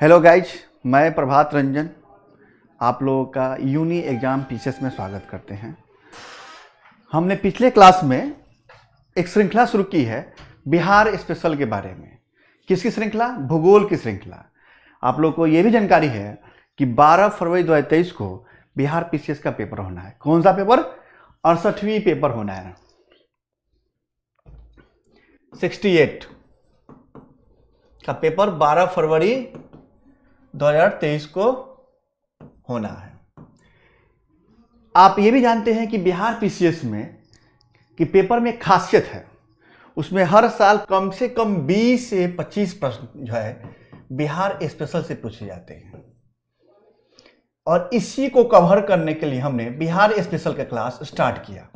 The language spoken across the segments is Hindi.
हेलो गाइज़ मैं प्रभात रंजन। आप लोगों का यूनी एग्ज़ाम पीसीएस में स्वागत करते हैं। हमने पिछले क्लास में एक श्रृंखला शुरू की है, बिहार स्पेशल के बारे में। किसकी श्रृंखला? भूगोल की श्रृंखला। आप लोग को ये भी जानकारी है कि 12 फरवरी 2023 को बिहार पीसीएस का पेपर होना है। कौन सा पेपर अड़सठवीं पेपर होना है। 68 का पेपर 12 फरवरी 2023 को होना है। आप ये भी जानते हैं कि बिहार पीसीएस में कि पेपर में खासियत है। उसमें हर साल कम से कम 20 से 25 प्रश्न जो है, बिहार स्पेशल से पूछे जाते हैं। और इसी को कवर करने के लिए हमने बिहार स्पेशल का क्लास स्टार्ट किया।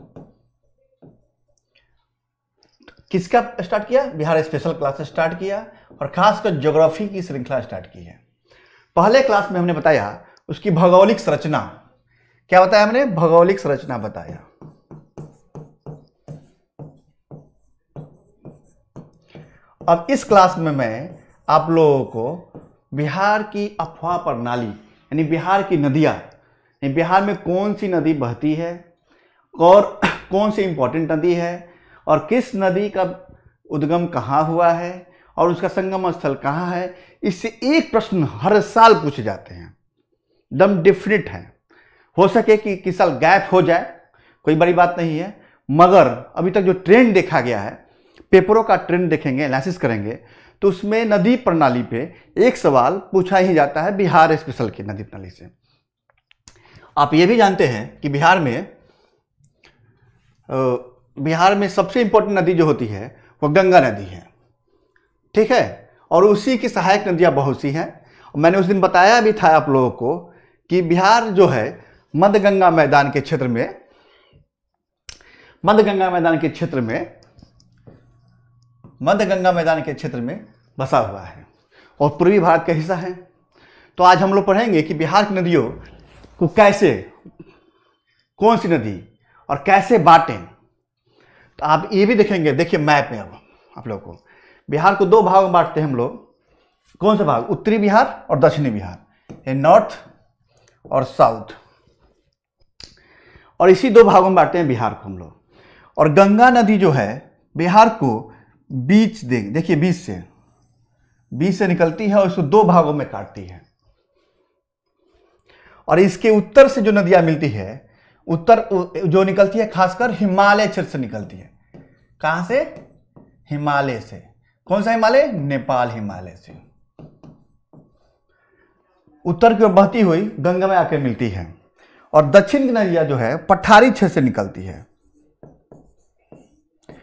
किसका स्टार्ट किया? बिहार स्पेशल क्लास स्टार्ट किया और खासकर ज्योग्राफी की श्रृंखला स्टार्ट की है। पहले क्लास में हमने बताया उसकी भौगोलिक संरचना। क्या बताया हमने? भौगोलिक संरचना बताया। अब इस क्लास में मैं आप लोगों को बिहार की अफवाह प्रणाली यानी बिहार की नदियाँ, यानी बिहार में कौन सी नदी बहती है और कौन सी इंपॉर्टेंट नदी है और किस नदी का उद्गम कहाँ हुआ है और उसका संगम स्थल कहाँ है इससे एक प्रश्न हर साल पूछे जाते हैं। दम डिफिनिट है। हो सके कि किस साल गैप हो जाए, कोई बड़ी बात नहीं है, मगर अभी तक जो ट्रेंड देखा गया है, पेपरों का ट्रेंड देखेंगे एनालिसिस करेंगे तो उसमें नदी प्रणाली पे एक सवाल पूछा ही जाता है बिहार स्पेशल की नदी प्रणाली से। आप ये भी जानते हैं कि बिहार में बिहार में सबसे इंपॉर्टेंट नदी जो होती है, वो गंगा नदी है। ठीक है? और उसी की सहायक नदियाँ बहुत सी हैं। मैंने उस दिन बताया भी था आप लोगों को कि बिहार जो है मध्य गंगा मैदान के क्षेत्र में मध्य गंगा मैदान के क्षेत्र में मध्य गंगा मैदान के क्षेत्र में बसा हुआ है और पूर्वी भारत का हिस्सा है। तो आज हम लोग पढ़ेंगे कि बिहार की नदियों को कैसे, कौन सी नदी और कैसे बांटें। तो आप ये भी देखेंगे, देखिए मैप में अब आप लोगों को। बिहार को दो भाग में बांटते हैं हम लोग। कौन सा भाग? उत्तरी बिहार और दक्षिणी बिहार। ये नॉर्थ और साउथ। और इसी दो भागों में बांटते हैं बिहार को हम लोग। और गंगा नदी जो है, बिहार को बीच दे, देखिए बीच से। बीच से निकलती है और इसको दो भागों में काटती है। और इसके उत्तर से जो नदियाँ मिलती है, उत्तर जो निकलती है खासकर हिमालय क्षेत्र से निकलती है। कहाँ से? हिमालय से। कौन सा हिमालय? नेपाल हिमालय से। उत्तर की ओर बहती हुई गंगा में आकर मिलती है और दक्षिण की नदियाँ जो है, पठारी क्षेत्र से निकलती है।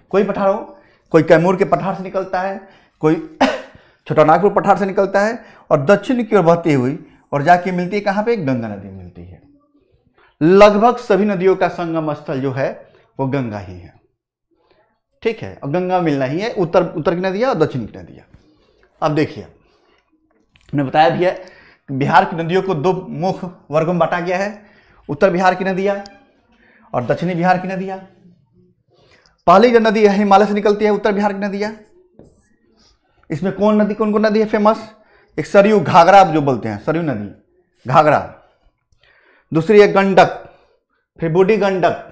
कोई पठार? हो कोई कैमूर के पठार से निकलता है, कोई छोटानागपुर पठार से निकलता है और दक्षिण की ओर बहती हुई और जाके मिलती है कहाँ पे? गंगा नदी मिलती है। लगभग सभी नदियों का संगम स्थल जो है, वो गंगा ही है। ठीक है और गंगा मिलना ही है, उत्तर उत्तर की नदियाँ और दक्षिण की नदियाँ अब देखिए, हमने बताया भी है कि बिहार की नदियों को दो मुख्य वर्गों में बांटा गया है, उत्तर बिहार की नदियाँ और दक्षिणी बिहार की नदियाँ पहली जो नदी है हिमालय से निकलती है, उत्तर बिहार की नदियाँ इसमें कौन नदी, कौन कौन नदी है फ़ेमस एक सरयू घाघरा जो बोलते हैं, सरयू नदी, घाघरा। दूसरी है गंडक, फिर बूढ़ी गंडक,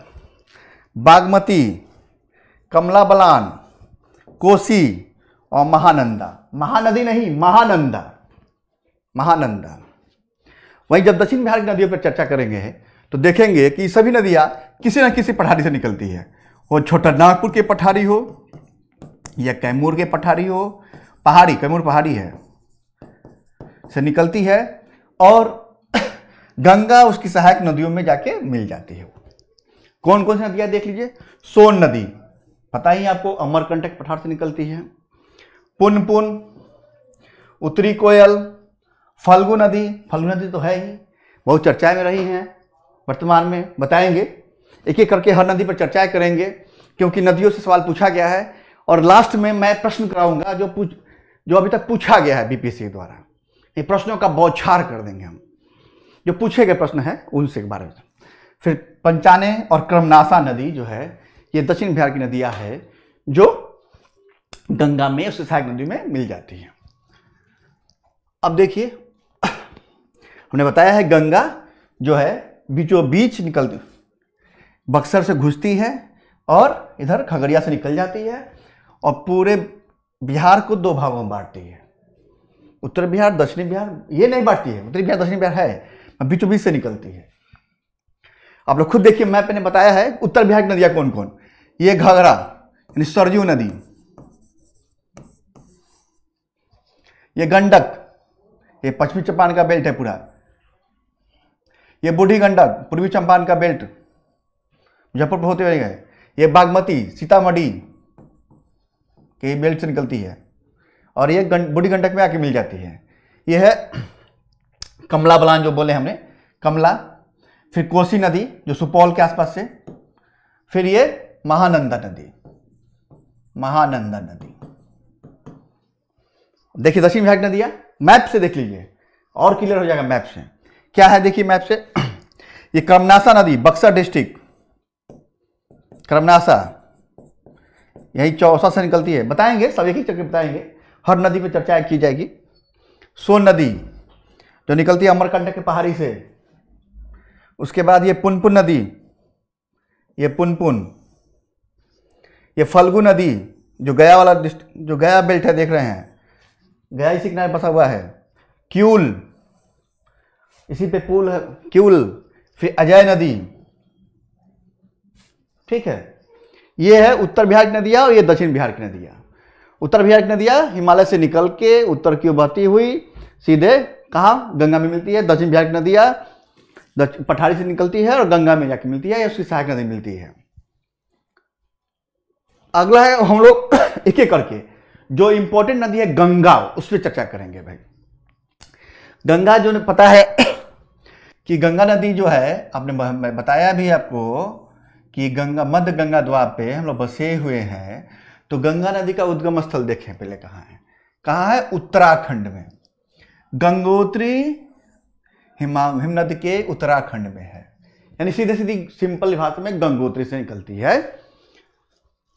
बागमती कमला बलान कोसी और महानंदा। महानदी नहीं, महानंदा। महानंदा। वहीं जब दक्षिण बिहार की नदियों पर चर्चा करेंगे तो देखेंगे कि सभी नदियाँ किसी न किसी पठारी से निकलती है। वो छोटा नागपुर के पठारी हो, या कैमूर के पठारी हो, पहाड़ी, कैमूर पहाड़ी है, से निकलती है, और गंगा उसकी सहायक नदियों में जाके मिल जाती है। कौन कौन सी नदियाँ देख लीजिए? सोन नदी। पता ही आपको अमरकंटक पठार से निकलती है। पुनपुन, उत्तरी कोयल, फल्गु नदी फल्गु नदी तो है ही, बहुत चर्चाएँ में रही हैं, वर्तमान में बताएँगे। एक एक करके हर नदी पर चर्चाएँ करेंगे, क्योंकि नदियों से सवाल पूछा गया है, और लास्ट में मैं प्रश्न कराऊँगा जो पूछ, जो अभी तक पूछा गया है बीपीएससी द्वारा। ये प्रश्नों का बौछार कर देंगे हम। जो पूछे गए प्रश्न है, उनसे के बारे में फिर पंचाने और क्रमनाशा नदी जो है ये दक्षिण बिहार की नदियाँ है, जो गंगा में, उस सहायक नदी में मिल जाती है। अब देखिए, हमने बताया है गंगा जो है, बीचों बीच निकलती बक्सर से घुसती है और इधर खगड़िया से निकल जाती है और पूरे बिहार को दो भागों में बांटती है। उत्तर बिहार, दक्षिणी बिहार, ये नहीं बांटती है। उत्तरी बिहार, दक्षिणी बिहार है बीचों बीच से निकलती है। आप लोग खुद देखिए, मैप ने बताया है, उत्तर बिहार की नदियाँ कौन कौन ये घघरा, यानी सरजू नदी। ये गंडक, ये पश्चिमी चंपारण का बेल्ट है पूरा। ये बूढ़ी गंडक, पूर्वी चंपारण का बेल्ट मुजफ्फरपुर होते हुए गए ये बागमती, सीतामढ़ी के बेल्ट से निकलती है। और ये बूढ़ी गंडक में आके मिल जाती है। ये है कमला बलान, जो बोले हमने, कमला, फिर कोसी नदी, जो सुपौल के आसपास से। फिर ये महानंदा नदी महानंदा नदी देखिए दक्षिण विभाग नदियाँ मैप से देख लीजिए, और क्लियर हो जाएगा मैप से। क्या है देखिए मैप से? ये क्रमनासा नदी, बक्सर डिस्ट्रिक्ट। क्रमनासा, यही चौसा से निकलती है। बताएँगे, सब एक ही चक्कर बताएँगे। हर नदी पे चर्चा की जाएगी। सोन नदी, जो निकलती है अमरकंटक के पहाड़ी से। उसके बाद ये पुनपुन नदी, ये पुनपुन। ये फल्गु नदी, जो गया वाला जो गया बेल्ट है, देख रहे हैं। गया इसी किनारे बसा हुआ है। क्यूल, इसी पे पुल है, क्यूल, फिर अजय नदी। ठीक है? ये है उत्तर बिहार की नदियाँ और ये दक्षिण बिहार की नदियाँ। उत्तर बिहार की नदियाँ हिमालय से निकल के उत्तर की बहती हुई, सीधे कहाँ? गंगा में मिलती है। दक्षिण बिहार की नदियाँ पठारी से निकलती है और गंगा में जाके मिलती है या उसकी सहायक नदी मिलती है। अगला है हम लोग एक एक करके। जो इंपॉर्टेंट नदी है गंगा, उस पर चर्चा करेंगे भाई। गंगा जो ने पता है कि गंगा नदी जो है, आपने बताया भी आपको कि गंगा, मध्य गंगा द्वार पे हम लोग बसे हुए हैं। तो गंगा नदी का उद्गम स्थल देखें, पहले कहाँ है? कहाँ है? उत्तराखंड में। गंगोत्री हिमा, हिम नदी के उत्तराखंड में है। यानी सीधे सीधी सिंपल भाषा में गंगोत्री से निकलती है।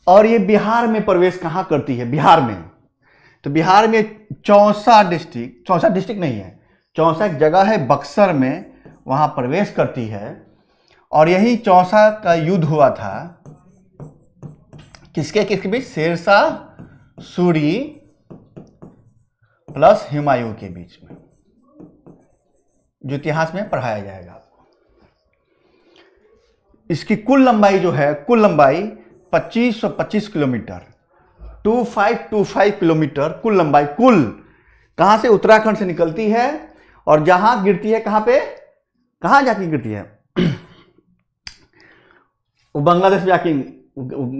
और ये बिहार में प्रवेश कहाँ करती है? बिहार में। तो बिहार में चौसा डिस्ट्रिक्ट चौसा डिस्ट्रिक्ट नहीं है, चौसा एक जगह है बक्सर में, वहाँ प्रवेश करती है। और यही चौसा का युद्ध हुआ था। किसके किसके बीच? शेरशाह, सूरी प्लस हुमायूं के बीच में, जो इतिहास में पढ़ाया जाएगा आपको। इसकी कुल लंबाई जो है, कुल लंबाई 2525 किलोमीटर 2525 किलोमीटर कुल लंबाई, कुल कहाँ से उत्तराखंड से निकलती है और जहाँ गिरती है, कहाँ पे? कहाँ जाके गिरती है? बांग्लादेश में जाके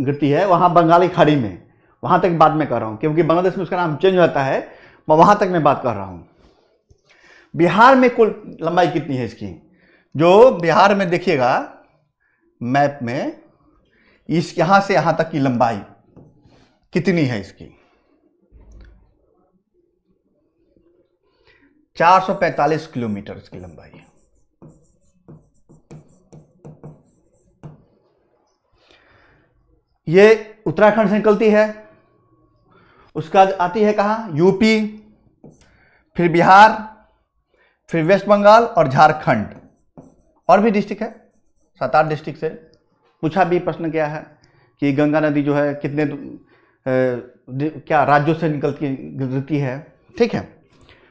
गिरती है, वहाँ बंगाली खाड़ी में। वहाँ तक बाद में कर रहा हूँ, क्योंकि बांग्लादेश में उसका नाम चेंज होता है, मैं वहाँ तक मैं बात कर रहा हूँ। बिहार में कुल लंबाई कितनी है इसकी? जो बिहार में देखिएगा, मैप में इस यहाँ से यहाँ तक की लंबाई कितनी है इसकी? 445 किलोमीटर इसकी लंबाई है। ये उत्तराखंड से निकलती है। उसका आती है कहा? यूपी, फिर बिहार, फिर वेस्ट बंगाल और झारखंड। और भी डिस्ट्रिक्ट है? सात आठ डिस्ट्रिक्ट से। पूछा भी प्रश्न क्या है कि गंगा नदी जो है कितने क्या राज्यों से निकलती गुजरती है? ठीक है।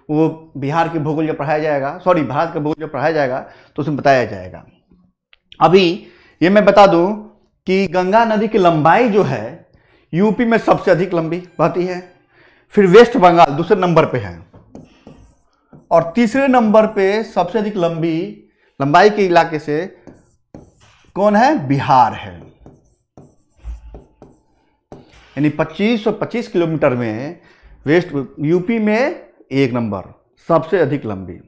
वो बिहार के भूगोल जो पढ़ाया जाएगा सॉरी भारत का भूगोल जो पढ़ाया जाएगा तो उसमें बताया जाएगा। अभी ये मैं बता दूँ कि गंगा नदी की लंबाई जो है यूपी में सबसे अधिक लंबी बहती है, फिर वेस्ट बंगाल दूसरे नंबर पे है, और तीसरे नंबर पे सबसे अधिक लंबी, लंबाई के इलाके से कौन है? बिहार है। यानी 25 और 25 किलोमीटर में वेस्ट यूपी में एक नंबर, सबसे अधिक लंबी।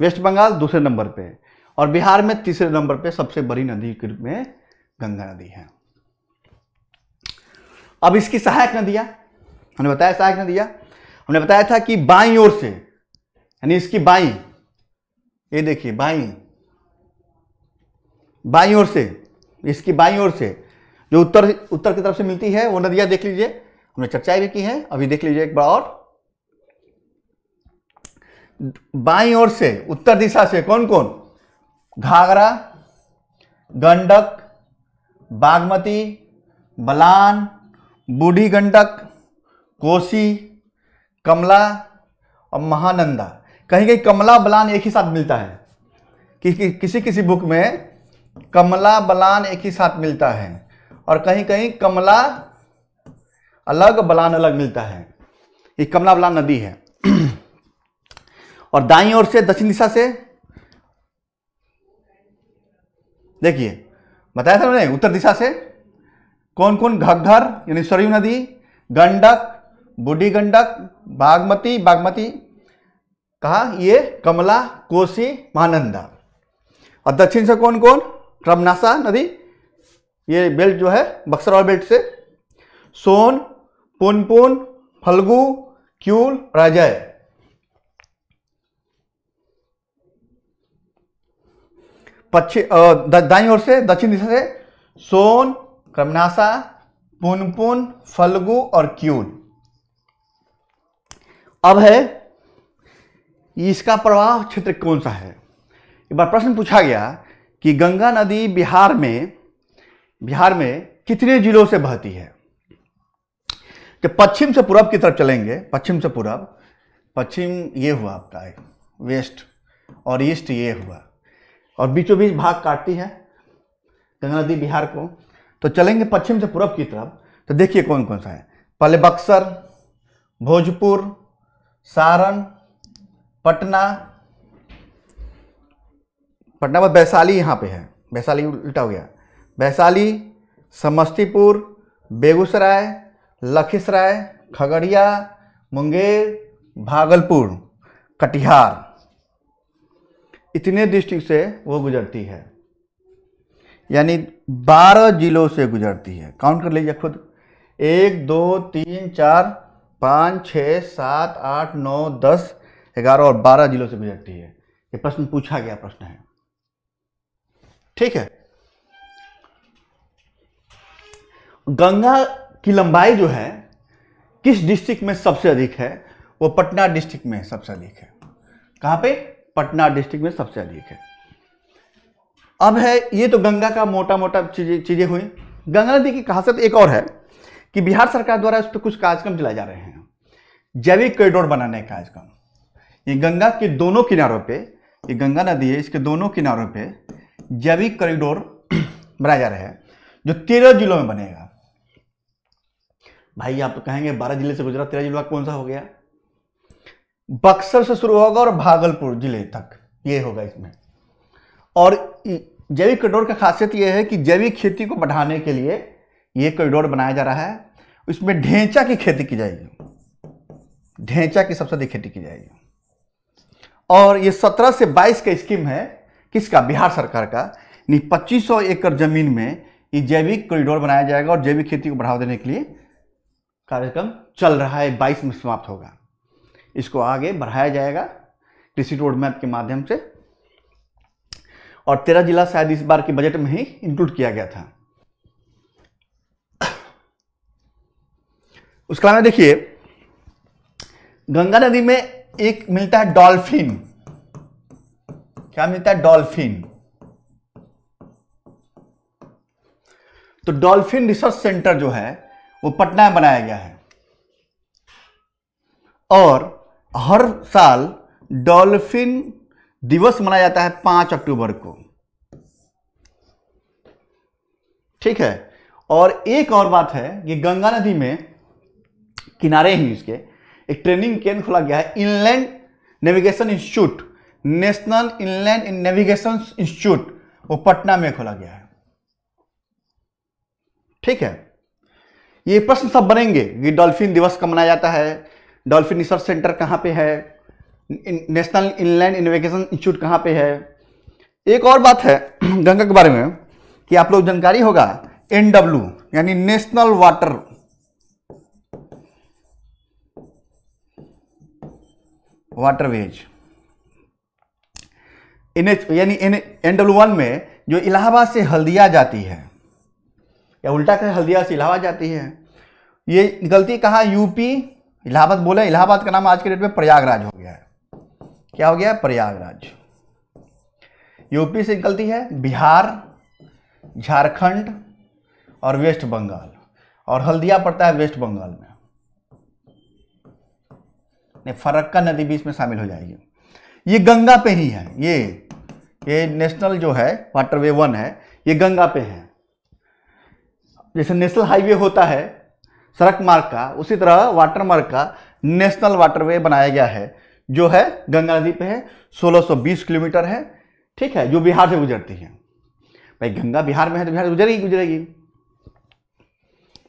वेस्ट बंगाल दूसरे नंबर पे, और बिहार में तीसरे नंबर पे सबसे बड़ी नदी के रूप में गंगा नदी है। अब इसकी सहायक नदियाँ, हमने बताया सहायक नदियाँ। हमने बताया था कि बाई ओर से, यानी इसकी बाई, ये देखिए, बाई बाई ओर से इसकी बाई ओर से जो उत्तर उत्तर की तरफ़ से मिलती है वो नदियाँ देख लीजिए। हमने चर्चाएँ भी की हैं अभी देख लीजिए एक बार और। बाई ओर से उत्तर दिशा से कौन कौन? घाघरा गंडक बागमती बलान बूढ़ी गंडक कोसी कमला और महानंदा। कहीं कहीं कमला बलान एक ही साथ मिलता है। कि, कि, किसी किसी बुक में कमला, बलान एक ही साथ मिलता है। और कहीं कहीं कमला अलग, बलान अलग मिलता है। ये कमला, बलान नदी है। और दाई ओर से, दक्षिण दिशा से, देखिए, बताया था मैंने, उत्तर दिशा से कौन कौन घग्घर यानी सरयू नदी, गंडक, बूढ़ी गंडक, बागमती बागमती, कहा, ये कमला, कोसी, महानंदा। और दक्षिण से कौन कौन क्रमनाशा नदी, ये बेल्ट जो है बक्सर और बेल्ट से। सोन, पुनपुन, फल्गु, क्यूल, राजय। पश्चिम दाई ओर से, दक्षिण दिशा से, सोन क्रमनाशा पुनपुन, फल्गु और क्यूल। अब है, इसका प्रवाह क्षेत्र कौन सा है? एक बार प्रश्न पूछा गया कि गंगा नदी बिहार में बिहार में कितने जिलों से बहती है? जब पश्चिम से पूरब की तरफ़ चलेंगे, पश्चिम से पूरब, पश्चिम ये हुआ आपका वेस्ट और ईस्ट ये हुआ। और बीचों बीच भाग काटती है गंगा नदी बिहार को। तो चलेंगे पश्चिम से पूरब की तरफ़। तो देखिए कौन कौन सा है। पहले बक्सर, भोजपुर, सारण, पटना पटना में वैशाली यहाँ पे है। वैशाली उल्टा हो गया। वैशाली, समस्तीपुर, बेगूसराय, लखीसराय, खगड़िया, मुंगेर, भागलपुर, कटिहार। इतने डिस्ट्रिक्ट से वो गुजरती है। यानी बारह जिलों से गुजरती है। काउंट कर लीजिए खुद। एक, दो, तीन, चार, पाँच छः सात, आठ, नौ, दस, ग्यारह और बारह जिलों से गुजरती है। ये प्रश्न पूछा गया प्रश्न है। ठीक है? गंगा की लंबाई जो है, किस डिस्ट्रिक्ट में सबसे अधिक है? वो पटना डिस्ट्रिक्ट में सबसे अधिक है। कहाँ पे? पटना डिस्ट्रिक्ट में सबसे अधिक है। अब है, ये तो गंगा का मोटा मोटा चीज़ें चीज़ें हुई। गंगा नदी की खासियत एक और है कि बिहार सरकार द्वारा इस पर कुछ कार्यक्रम चलाए जा रहे हैं। जैविक कॉरिडोर बनाने का कार्यक्रम। ये गंगा के दोनों किनारों पे, ये गंगा नदी है, इसके दोनों किनारों पे जैविक कॉरिडोर बनाया जा रहा है, जो तेरह जिलों में बनेगा। भाई, आप कहेंगे बारह ज़िले से गुजरा, तेरह जिला कौन सा हो गया? बक्सर से शुरू होगा और भागलपुर ज़िले तक, ये होगा इसमें। और जैविक कॉरिडोर का खासियत यह है कि जैविक खेती को बढ़ाने के लिए ये कॉरिडोर बनाया जा रहा है। इसमें ढेंचा की खेती की जाएगी। ढेंचा की सबसे अधिक खेती की जाएगी। और ये सत्रह से बाईस का स्कीम है किसका? बिहार सरकार का। यानी पच्चीस एकड़ ज़मीन में ये जैविक कॉरिडोर बनाया जाएगा और जैविक खेती को बढ़ावा देने के लिए कार्यक्रम चल रहा है, बाईस में समाप्त होगा। इसको आगे बढ़ाया जाएगा कृषि रोड मैप के माध्यम से। और तेरह जिला शायद इस बार के बजट में ही इंक्लूड किया गया था। उसके अलावा देखिए, गंगा नदी में एक मिलता है डॉल्फिन क्या मिलता है? डॉल्फिन। तो डॉल्फिन रिसर्च सेंटर जो है, वो पटना में बनाया गया है। और हर साल डॉल्फिन दिवस मनाया जाता है पाँच अक्टूबर को। ठीक है? और एक और बात है कि गंगा नदी में किनारे ही इसके। एक ट्रेनिंग केंद्र खोला गया है, inland navigation institute. National inland navigation institute, वो पटना में खोला गया है। ठीक है? ये प्रश्न सब बनेंगे कि डॉल्फिन दिवस कब मनाया जाता है, डॉल्फिन रिसर्च सेंटर कहाँ पे है नेशनल इनलैंड नेविगेशन इंस्टीट्यूट कहाँ पे है। एक और बात है गंगा के बारे में, कि आप लोग जानकारी होगा एनडब्ल्यू यानी national water. Waterways N H, यानी एन एन डब्ल्यू वन में जो इलाहाबाद से हल्दिया जाती है, या उल्टा कर हल्दिया से इलाहाबाद जाती है, ये निकलती कहाँ यूपी इलाहाबाद बोले, इलाहाबाद का नाम आज के डेट में प्रयागराज हो गया है। क्या हो गया? प्रयागराज। यूपी से निकलती है बिहार, झारखंड और वेस्ट बंगाल, और हल्दिया पड़ता है वेस्ट बंगाल में। नहीं, फरक्का नदी भी इसमें शामिल हो जाएगी। ये गंगा पे ही है। ये ये नेशनल जो है वाटरवे वन है, ये गंगा पे है। जैसे नेशनल हाईवे होता है, सड़क मार्ग का, उसी तरह वाटर मार्ग का नेशनल वाटरवे बनाया गया है, जो है गंगा नदी पे है 1620 किलोमीटर है, ठीक है, जो बिहार से गुजरती है। भाई, गंगा बिहार में है तो बिहार से गुजरेगी गुजरेगी।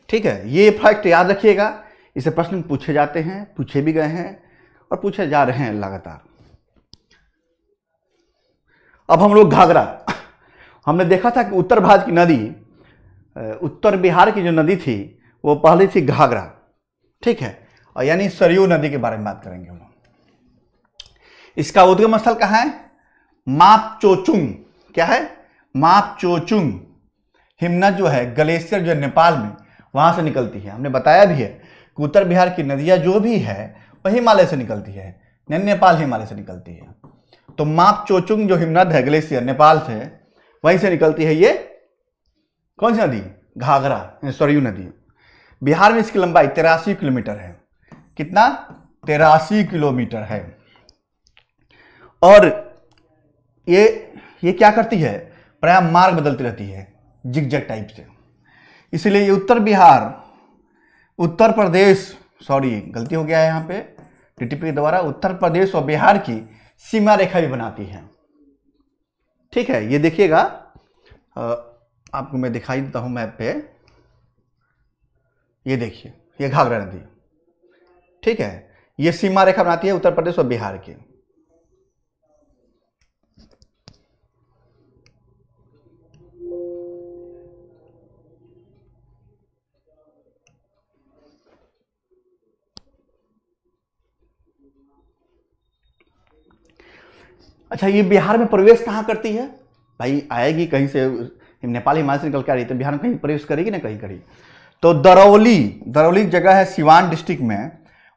ठीक है, ये फैक्ट याद रखिएगा, इसे प्रश्न पूछे जाते हैं, पूछे भी गए हैं, और पूछे जा रहे हैं लगातार। अब हम लोग घाघरा। हमने देखा था कि उत्तर भारत की नदी उत्तर बिहार की जो नदी थी, वो पहली थी घाघरा। ठीक है? और यानी सरयू नदी के बारे में बात करेंगे हम इसका उद्गम स्थल कहाँ है? माप चोचुंग। क्या है? माप चोचुंग। हिमनद जो है, ग्लेशियर जो है, नेपाल में, वहाँ से निकलती है। हमने बताया भी है कि उत्तर बिहार की नदियाँ जो भी है वह हिमालय से निकलती है। नेपाल, हिमालय से निकलती है। तो माप चोचुंग जो हिमनद है ग्लेशियर नेपाल से, वहीं से निकलती है ये कौन सी नदी? घाघरा सरयू नदी। बिहार में इसकी लंबाई तिरासी किलोमीटर है। कितना? तिरासी किलोमीटर है। और ये ये क्या करती है? प्राय मार्ग बदलती रहती है जिगजैग टाइप से। इसलिए ये उत्तर बिहार, उत्तर प्रदेश सॉरी गलती हो गया है यहाँ पे टीटीपी के द्वारा उत्तर प्रदेश और बिहार की सीमा रेखा भी बनाती है। ठीक है, ये देखिएगा। आपको मैं दिखाई देता हूँ मैप पे। ये देखिए, ये घाघरा नदी। ठीक है, ये सीमा रेखा बनाती है उत्तर प्रदेश और बिहार की। अच्छा ये बिहार में प्रवेश कहाँ करती है? भाई, आएगी कहीं से, नेपाल से निकल के आ रही तो बिहार में कहीं प्रवेश करेगी ना, कहीं करेगी? तो दरौली दरौली जगह है सिवान डिस्ट्रिक्ट में,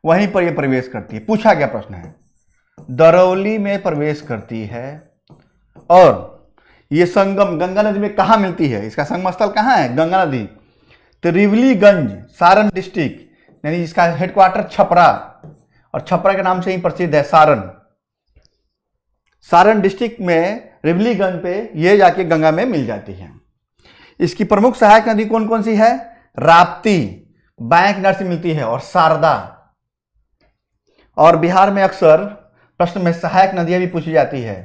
वहीं पर ये प्रवेश करती है। पूछा गया प्रश्न है, दरौली में प्रवेश करती है और ये संगम गंगा नदी में कहाँ मिलती है? इसका संगम स्थल कहाँ है? गंगा नदी। तो रिवलीगंज सारण डिस्ट्रिक्ट, यानी इसका हेडक्वार्टर छपरा, और छपरा के नाम से ही प्रसिद्ध है सारण। सारण डिस्ट्रिक्ट में रिवलीगंज पे ये जाके गंगा में मिल जाती है। इसकी प्रमुख सहायक नदी कौन कौन सी है? राप्ती, बैंक नर से मिलती है, और शारदा। और बिहार में अक्सर प्रश्न में सहायक नदियाँ भी पूछी जाती है।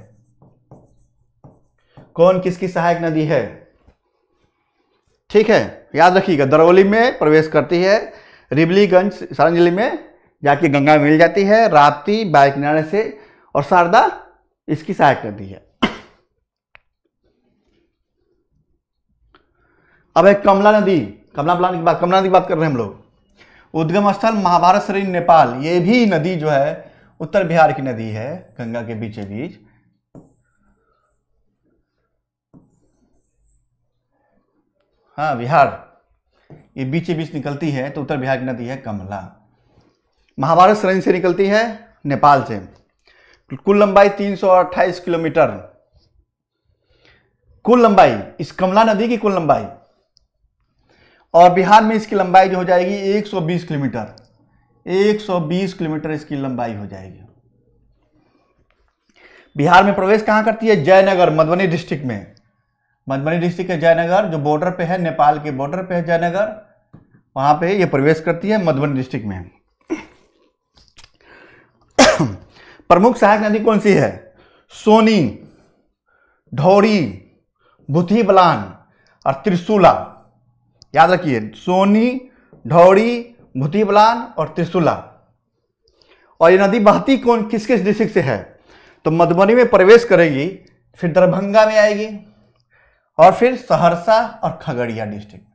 कौन किसकी सहायक नदी है? ठीक है, याद रखिएगा, दरौली में प्रवेश करती है रिबलीगंज सारण ज़िले में जाके गंगा मिल जाती है, राप्ती, बाइक से, और शारदा इसकी सहायक नदी है। अब एक कमला नदी, कमला प्लान की बात, कमला नदी की बात कर रहे हैं हम लोग। उद्गम स्थल महाभारत शरीर नेपाल, ये भी नदी जो है, उत्तर बिहार की नदी है, गंगा के बीचे बीच। हाँ बिहार, ये बीचे बीच निकलती है तो उत्तर बिहार की नदी है कमला। महाभारत श्रेणी से निकलती है, नेपाल से। कुल लंबाई 328 किलोमीटर। कुल लंबाई, इस कमला नदी की कुल लंबाई। और बिहार में इसकी लंबाई जो हो जाएगी 120 किलोमीटर। 120 किलोमीटर इसकी लंबाई हो जाएगी। बिहार में प्रवेश कहाँ करती है? जयनगर, मधुबनी डिस्ट्रिक्ट में। मधुबनी डिस्ट्रिक्ट है जयनगर, जो बॉर्डर पे है, नेपाल के बॉर्डर पे है जयनगर, वहाँ पे ये प्रवेश करती है मधुबनी डिस्ट्रिक्ट में। प्रमुख सहायक नदी कौन सी है? सोनी, ढौरी बुथी बलान और त्रिशूला। याद रखिए, सोनी ढौड़ी भूती बलान और त्रिशूला। और ये नदी बहती कौन किस किस डिस्ट्रिक्ट से है? तो मधुबनी में प्रवेश करेगी, फिर दरभंगा में आएगी और फिर सहरसा और खगड़िया डिस्ट्रिक्ट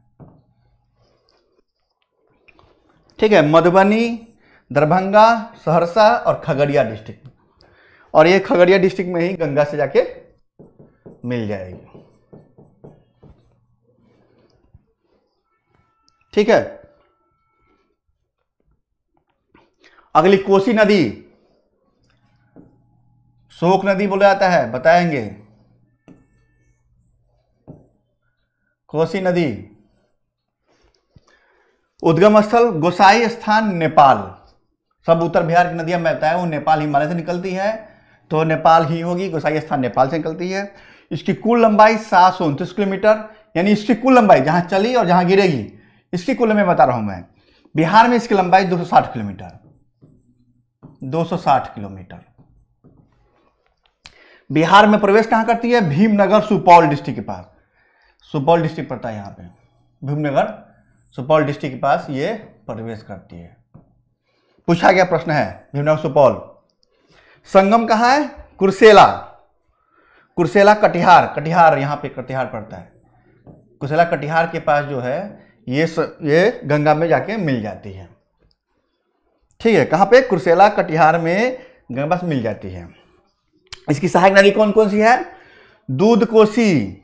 ठीक है, मधुबनी दरभंगा, सहरसा और खगड़िया डिस्ट्रिक्ट और ये खगड़िया डिस्ट्रिक्ट में ही गंगा से जाके मिल जाएगी। ठीक है? अगली कोसी नदी। शोक नदी बोला जाता है, बताएँगे। कोसी नदी। उद्गम स्थल गोसाई स्थान, नेपाल। सब उत्तर बिहार की नदियाँ मैं बताया, वो नेपाल हिमालय से निकलती है तो नेपाल ही होगी, गोसाई स्थान नेपाल से निकलती है। इसकी कुल लंबाई सात सौ उनतीस किलोमीटर, यानी इसकी कुल लंबाई जहाँ चली और जहाँ गिरेगी, इसकी कुल मैं बता रहा हूँ मैं। बिहार में इसकी लंबाई 260 किलोमीटर 260 किलोमीटर। बिहार में प्रवेश कहाँ करती है? भीमनगर सुपौल डिस्ट्रिक्ट के पास। सुपौल डिस्ट्रिक्ट पड़ता है यहाँ पे। भीमनगर सुपौल डिस्ट्रिक्ट के पास ये प्रवेश करती है। पूछा गया प्रश्न है भीमनगर सुपौल संगम कहाँ है? कुरसेला। कुरसेला कटिहार कटिहार यहाँ पे कटिहार पड़ता है। कुरसेला कटिहार के पास जो है ये स, ये गंगा में जाके मिल जाती है। ठीक है कहाँ पे? कुरसेला कटिहार में गंगा पास मिल जाती है। इसकी सहायक नदी कौन कौन सी है? दूध कोसी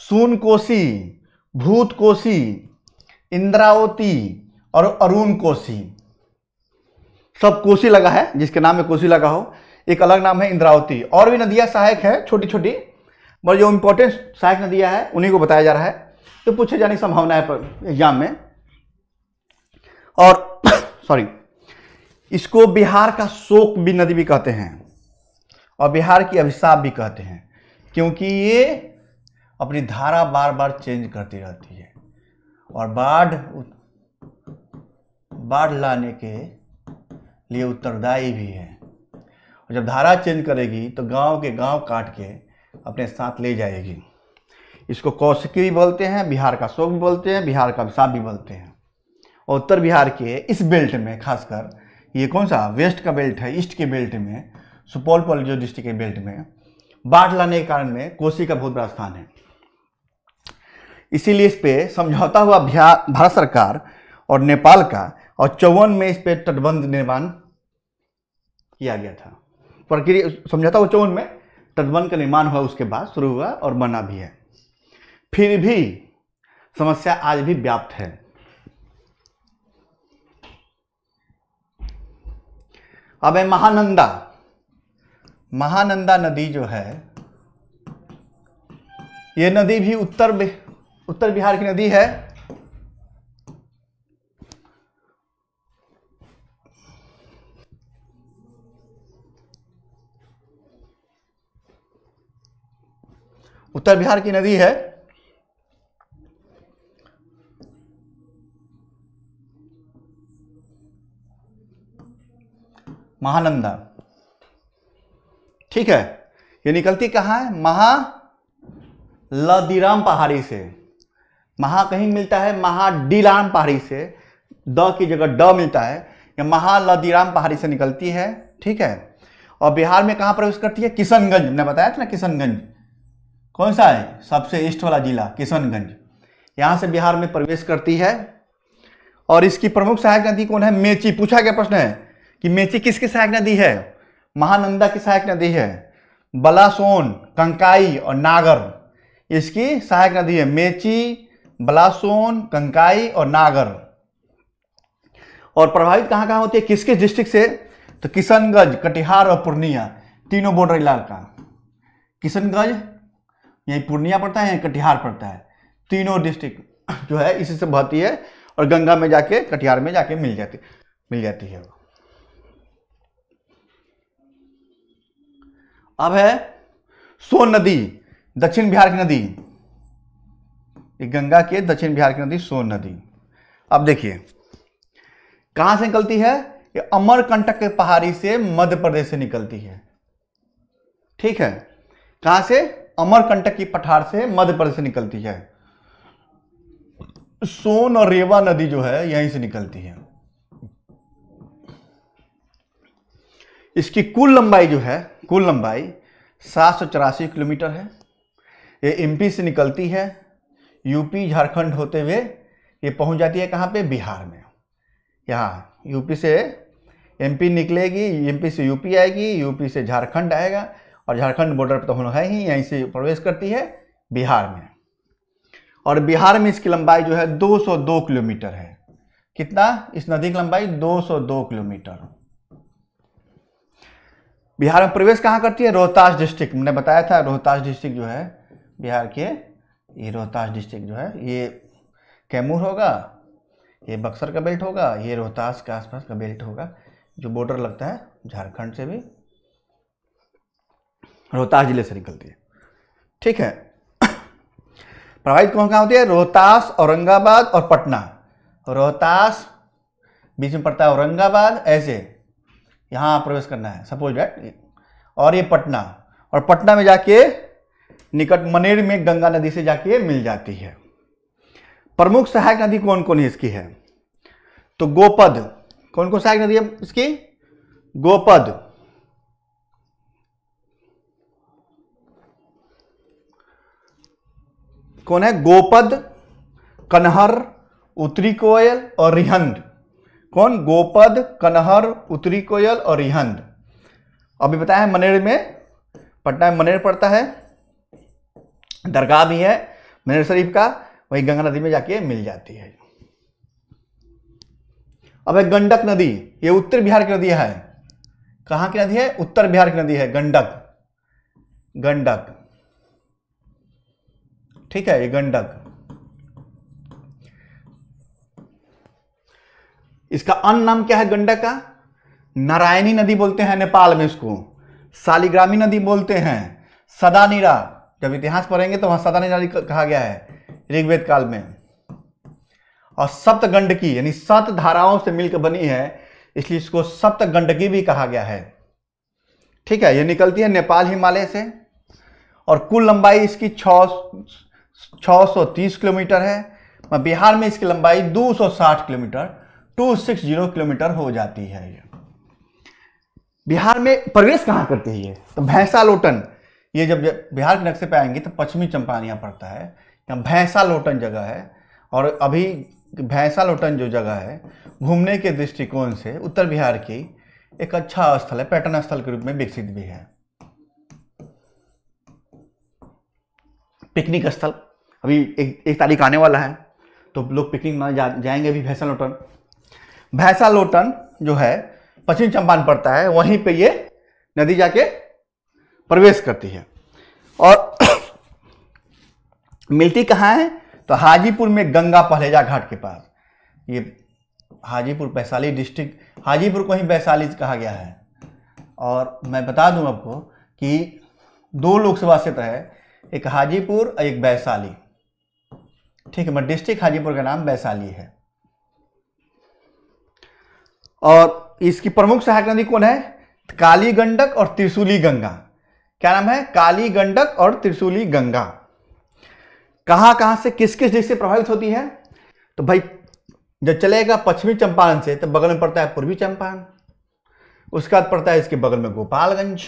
सून कोसी भूत कोसी इंद्रावती और अरुण कोसी सब कोसी लगा है, जिसके नाम में कोसी लगा हो। एक अलग नाम है इंद्रावती। और भी नदियाँ सहायक है छोटी छोटी पर जो इंपॉर्टेंट सहायक नदियाँ हैं, उन्हीं को बताया जा रहा है। तो पूछे जाने की संभावना है एग्ज़ाम में। और सॉरी इसको बिहार का शोक भी नदी भी कहते हैं, और बिहार की अभिशाप भी कहते हैं, क्योंकि ये अपनी धारा बार बार चेंज करती रहती है। और बाढ़ बाढ़ लाने के लिए उत्तरदायी भी है। और जब धारा चेंज करेगी तो गाँव के गाँव काट के अपने साथ ले जाएगी। इसको कौशिकी भी बोलते हैं, बिहार का शोक भी बोलते हैं, बिहार का अभिशाप भी बोलते हैं। और उत्तर बिहार के इस बेल्ट में खासकर, ये कौन सा? वेस्ट का बेल्ट है, ईस्ट के बेल्ट में, सुपौल पल जो डिस्ट्रिक्ट के बेल्ट में। बाढ़ लाने के कारण में कोसी का बहुत बड़ा स्थान है। इसीलिए इस पे समझौता हुआ भारत सरकार और नेपाल का और चौवन में इस पे तटबंध निर्माण किया गया था। प्रक्रिया समझौता हुआ चौवन में? तटबंध का निर्माण हुआ, उसके बाद शुरू हुआ और बना भी है। फिर भी समस्या आज भी व्याप्त है। अब है महानंदा। महानंदा नदी जो है, ये नदी भी उत्तर उत्तर बिहार की नदी है। उत्तर बिहार की नदी है। महानंदा। ठीक है, ये निकलती कहाँ है? महा लदीराम पहाड़ी से। महा कहीं मिलता है? महाडीलाम पहाड़ी से। द की जगह ड मिलता है। या महालदीराम पहाड़ी से निकलती है। ठीक है, और बिहार में कहाँ प्रवेश करती है? किशनगंज। मैंने बताया था ना किशनगंज। कौन सा है? सबसे ईस्ट वाला जिला, किशनगंज। यहाँ से बिहार में प्रवेश करती है और इसकी प्रमुख सहायक नदी कौन है? मेची। पूछा गया प्रश्न है कि मेची किसकी सहायक नदी है? महानंदा की सहायक नदी है, बलासोन, कंकाई और नागर। इसकी सहायक नदी है मेची, बलासोन, कंकाई और नागर। और प्रभावित कहाँ कहाँ होती है? किसके डिस्ट्रिक्ट से? तो किशनगंज, कटिहार और पूर्णिया, तीनों बॉर्डर इलाका। किशनगंज यहीं पूर्णिया पड़ता है, यहीं कटिहार पड़ता है। तीनों डिस्ट्रिक्ट जो है, इसी से बहती है और गंगा में जाके, कटिहार में जाके मिल जाती मिल जाती है। अब है सोन नदी, दक्षिण बिहार की नदी। गंगा के दक्षिण बिहार की नदी सोन नदी। अब देखिए, कहाँ से निकलती है? ये अमरकंटक के पहाड़ी से मध्य प्रदेश से निकलती है। ठीक है, कहाँ से? अमरकंटक की पठार से मध्य प्रदेश से निकलती है। सोन और रेवा नदी जो है, यहीं से निकलती है। इसकी कुल लंबाई जो है, कुल लंबाई सात सौ चौरासी किलोमीटर है। ये एमपी से निकलती है। यूपी, झारखंड होते हुए ये पहुँच जाती है कहाँ पे? बिहार में। यहाँ यूपी से एमपी निकलेगी, एमपी से यूपी आएगी, यूपी से झारखंड आएगा। और झारखंड बॉर्डर पर तो हम है ही, यहीं से प्रवेश करती है बिहार में। और बिहार में इसकी लंबाई जो है 202 किलोमीटर है। कितना? इस नदी की लंबाई 202 किलोमीटर। बिहार में प्रवेश कहाँ करती है? रोहतास डिस्ट्रिक्ट मैंने बताया था, रोहतास डिस्ट्रिक्ट जो है, बिहार के, ये रोहतास डिस्ट्रिक्ट जो है, ये कैमूर होगा, ये बक्सर का बेल्ट होगा, ये रोहतास के आसपास का बेल्ट होगा, जो बॉर्डर लगता है, झारखंड से भी। रोहतास ज़िले से निकलती है। ठीक है। प्रभावित कौन कहाँ होती है? रोहतास, औरंगाबाद और पटना। रोहतास, बीच में पड़ता है औरंगाबाद, ऐसे। यहाँ प्रवेश करना है। सपोज़ डेट और ये पटना। और पटना में जाके निकट मनेर में गंगा नदी से जाके मिल जाती है। प्रमुख सहायक नदी कौन कौन है इसकी है? तो गोपद। कौन कौन सहायक नदी है इसकी? गोपद। कौन है? गोपद, कन्हर, उत्तरी कोयल और रिहंद। कौन? गोपद, कन्हर, उत्तरी कोयल और रिहंद। अभी बताया है मनेर में? पटना में मनेर पड़ता है। दरगाह भी है, मनेर शरीफ का। वही गंगा नदी में जाके मिल जाती है। अब है गंडक नदी। ये उत्तर बिहार की नदी है। कहाँ की नदी है? उत्तर बिहार की नदी है, गंडक। गंडक। ठीक है, ये गंडक। इसका अन्य नाम क्या है गंडक का? नारायणी नदी बोलते हैं नेपाल में इसको। सालिग्रामी नदी बोलते हैं। सदानीरा, जब इतिहास पढ़ेंगे तो वहाँ सदानीरा कहा गया है, ऋग्वेद काल में। और सप्त गंडकी यानी सत धाराओं से मिलकर बनी है, इसलिए इसको सप्त गंडकी भी कहा गया है। ठीक है, ये निकलती है नेपाल हिमालय से, और कुल लंबाई इसकी छः तीस किलोमीटर है। बिहार में इसकी लंबाई 260 किलोमीटर 260 किलोमीटर हो जाती है ये। बिहार में प्रवेश कहाँ करती है ये? तो भैंसा लोटन ये जब बिहार के नक्शे पे आएँगे तो पश्चिमी चंपारण यहाँ पड़ता है। यहाँ भैंसा लोटन जगह है और अभी भैंसा लोटन जो जगह है, घूमने के दृष्टिकोण से उत्तर बिहार की एक अच्छा स्थल है, पर्यटन स्थल के रूप में विकसित भी है। पिकनिक स्थल। अभी एक एक तारीख आने वाला है तो लोग पिकनिक मनाने जा, जाएँगे अभी भैंसा लोटन भैंसा लोटन जो है पश्चिम चंपारण पड़ता है वहीं पे ये नदी जाके प्रवेश करती है। और मिलती कहाँ है? तो हाजीपुर में गंगा पहलेजा घाट के पास। ये हाजीपुर वैशाली डिस्ट्रिक्ट हाजीपुर को ही वैशाली कहा गया है। और मैं बता दूँ आपको कि दो लोकसभा क्षेत्र है एक हाजीपुर और एक वैशाली। ठीक है, मैं डिस्ट्रिक्ट हाजीपुर का नाम वैशाली है। और इसकी प्रमुख सहायक नदी कौन है? काली गंडक और त्रिशूली गंगा। क्या नाम है? काली गंडक और त्रिशूली गंगा। कहाँ कहाँ से, किस किस दिश से प्रभावित होती है? तो भाई, जब चलेगा पश्चिमी चंपारण से तो बगल में पड़ता है पूर्वी चंपारण। उसके बाद पड़ता है इसके बगल में गोपालगंज।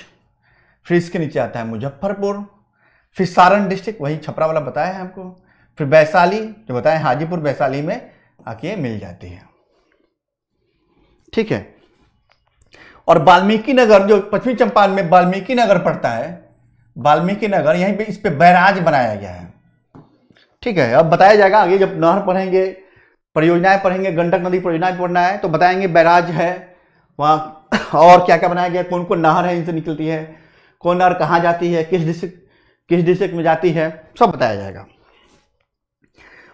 फिर इसके नीचे आता है मुजफ्फरपुर। फिर सारण डिस्ट्रिक्ट, वही छपरा वाला बताया है हमको। फिर वैशाली, जो बताया हाजीपुर, वैशाली में आके मिल जाती है। ठीक है। और वाल्मीकि नगर, जो पश्चिमी चंपारण में वाल्मीकि नगर पड़ता है, वाल्मीकि नगर, यहीं पे इस पे बैराज बनाया गया है। ठीक है, अब बताया जाएगा, आगे जब नहर पढ़ेंगे, परियोजनाएँ पढ़ेंगे, गंडक नदी परियोजनाएँ पढ़ना है तो बताएँगे बैराज है, वहाँ और क्या क्या बनाया गया कौन कौन नहर है इनसे निकलती है, कौन नहर कहाँ जाती है, किस डिस्ट्रिक्ट किस डिस्ट्रिक्ट में जाती है, सब बताया जाएगा।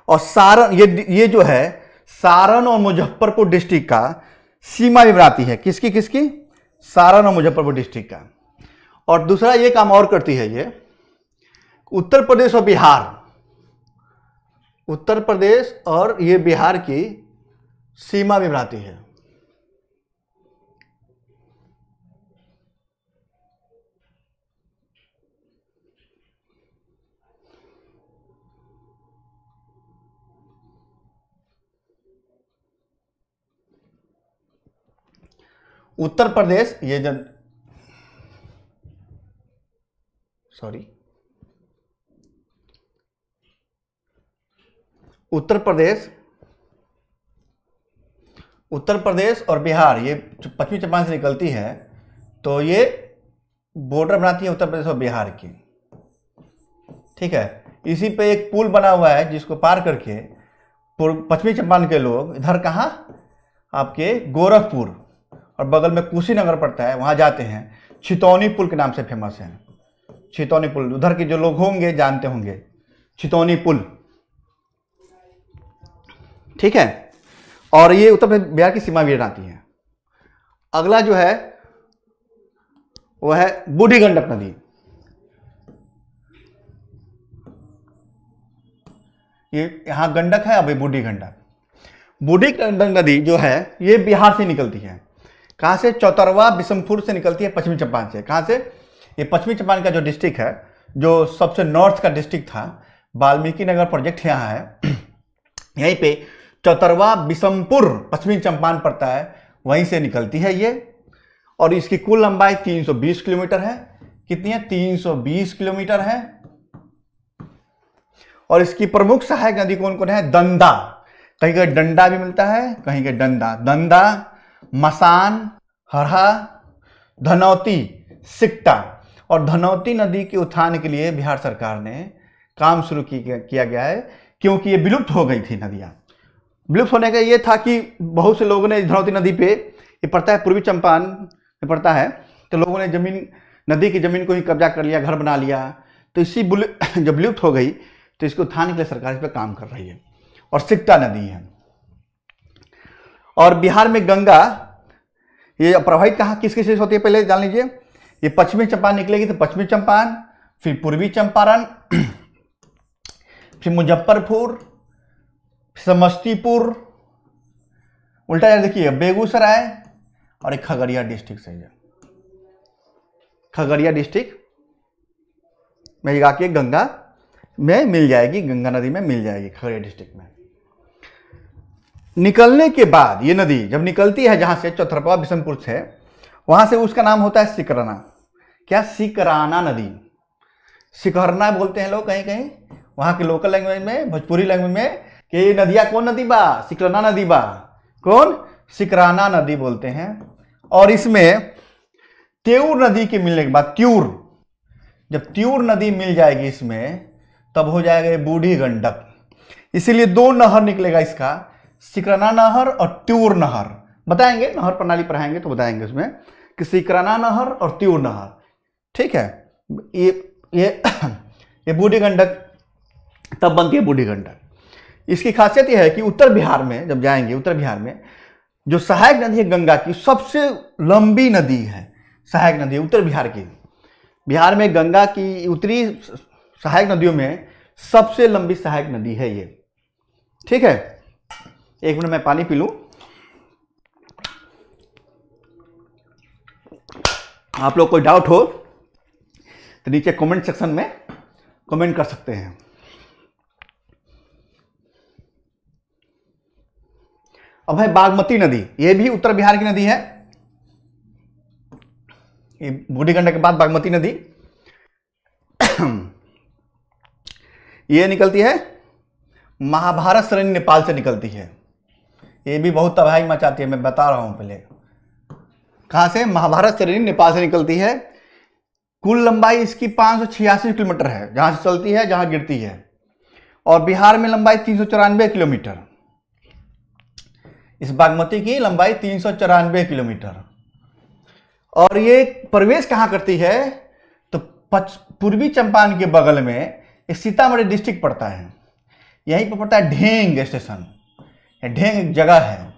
और सारण, ये ये जो है, सारण और मुजफ्फरपुर डिस्ट्रिक्ट का सीमा बनाती है। किसकी किसकी? सारण और मुजफ्फरपुर डिस्ट्रिक्ट का। और दूसरा ये काम और करती है ये, उत्तर प्रदेश और बिहार। उत्तर प्रदेश और ये बिहार की सीमा भी है। उत्तर प्रदेश, ये जन सॉरी उत्तर प्रदेश उत्तर प्रदेश और बिहार, ये पश्चिमी चंपारण से निकलती है तो ये बॉर्डर बनाती है उत्तर प्रदेश और बिहार की। ठीक है? इसी पे एक पुल बना हुआ है जिसको पार करके पश्चिमी चंपारण के लोग, इधर कहाँ? आपके गोरखपुर। और बगल में कुशीनगर पड़ता है, वहाँ जाते हैं। छितौनी पुल के नाम से फ़ेमस है। छितौनी पुल, उधर के जो लोग होंगे, जानते होंगे। छितौनी पुल। ठीक है? और ये उत्तर प्रदेश, बिहार की सीमा भी आती है। अगला जो है, वो है बूढ़ी गंडक नदी। ये यहाँ गंडक है, अभी बूढ़ी गंडक बूढ़ी गंडक नदी जो है, ये बिहार से निकलती है। कहाँ से? चौतरवा बिशमपुर से निकलती है पश्चिमी चंपारण से। कहाँ से? ये पश्चिमी चंपारण का जो डिस्ट्रिक्ट है, जो सबसे नॉर्थ का डिस्ट्रिक्ट था, वाल्मीकि नगर प्रोजेक्ट यहाँ है। यहीं पे चौतरवा बिशमपुर पश्चिमी चंपारण पड़ता है, वहीं से निकलती है ये। और इसकी कुल लंबाई 320 किलोमीटर है। कितनी है? 320 किलोमीटर है। और इसकी प्रमुख सहायक नदी कौन कौन है? दंदा। कहीं का डंडा भी मिलता है, कहीं का डंडा। दंदा मसान, हरहा, धनौती, सिकटा। और धनौती नदी के उत्थान के लिए बिहार सरकार ने काम शुरू किया गया है, क्योंकि ये विलुप्त हो गई थी नदियाँ। विलुप्त होने का ये था कि बहुत से लोगों ने धनौती नदी पे, ये पड़ता है पूर्वी चंपारण में पड़ता है तो लोगों ने ज़मीन, नदी की ज़मीन को ही कब्जा कर लिया, घर बना लिया। तो इसी जब विलुप्त हो गई तो इसको उत्थान के लिए सरकार इस पर काम कर रही है। और सिक्टा नदी है। और बिहार में गंगा, ये प्रभावित कहाँ, किस किस होती है पहले जान लीजिए? ये पश्चिमी चंपारण निकलेगी तो पश्चिमी चंपारण, फिर पूर्वी चंपारण, फिर मुजफ्फरपुर समस्तीपुर। उल्टा यार देखिए, बेगूसराय और एक खगड़िया डिस्ट्रिक्ट से खगड़िया डिस्ट्रिक्ट में गंगा में मिल जाएगी, गंगा नदी में मिल जाएगी, खगड़िया डिस्ट्रिक्ट में। निकलने के बाद, ये नदी जब निकलती है जहाँ से चौथरपा बिशनपुर से, वहाँ से उसका नाम होता है सिकराना। क्या? सिकराना नदी। सिकरना बोलते हैं लोग कहीं कहीं। वहाँ के लोकल लैंग्वेज में, भोजपुरी लैंग्वेज में, कि ये नदिया कौन नदी बा? सिकराना नदी बा। कौन? सिकराना नदी बोलते हैं। और इसमें त्यूर नदी के मिलने के बाद, त्यूर। जब त्यूर नदी मिल जाएगी इसमें, तब हो जाएगा बूढ़ी गंडक। इसीलिए दो नहर निकलेगा इसका। सिकराना नहर और त्यूर नहर बताएँगे, नहर प्रणाली पढ़ाएँगे तो बताएँगे उसमें कि सिकराना नहर और त्यूर नहर ठीक है? ये ये ये बूढ़ी गंडक तब बनती है बूढ़ी गंडक। इसकी खासियत यह है कि उत्तर बिहार में, जब जाएँगे उत्तर बिहार में, जो सहायक नदी है गंगा की, सबसे लंबी नदी है, सहायक नदी उत्तर बिहार की। बिहार में गंगा की उत्तरी सहायक नदियों में सबसे लंबी सहायक नदी है ये। ठीक है? एक मिनट मैं पानी पी लूँ। आप लोग कोई डाउट हो तो नीचे कमेंट सेक्शन में कमेंट कर सकते हैं। अब है बागमती नदी, ये भी उत्तर बिहार की नदी है। ये बूढ़ी गंडक के बाद बागमती नदी। ये निकलती है, महाभारत श्रेणी नेपाल से निकलती है। ये भी बहुत तबाही मचाती है, मैं बता रहा हूँ पहले। कहाँ से? महाभारत श्रेणी नेपाल से निकलती है। कुल लंबाई इसकी पाँच किलोमीटर है, जहाँ से चलती है, जहाँ गिरती है। और बिहार में लंबाई तीन सौ चौरानबे किलोमीटर। इस बागमती की लंबाई तीन सौ चौरानबे किलोमीटर। और ये प्रवेश कहाँ करती है? तो पूर्वी चंपारण के बगल में सीतामढ़ी डिस्ट्रिक्ट पड़ता है। यहीं पर पड़ता है ढेंग स्टेशन। ढेंग एक जगह है।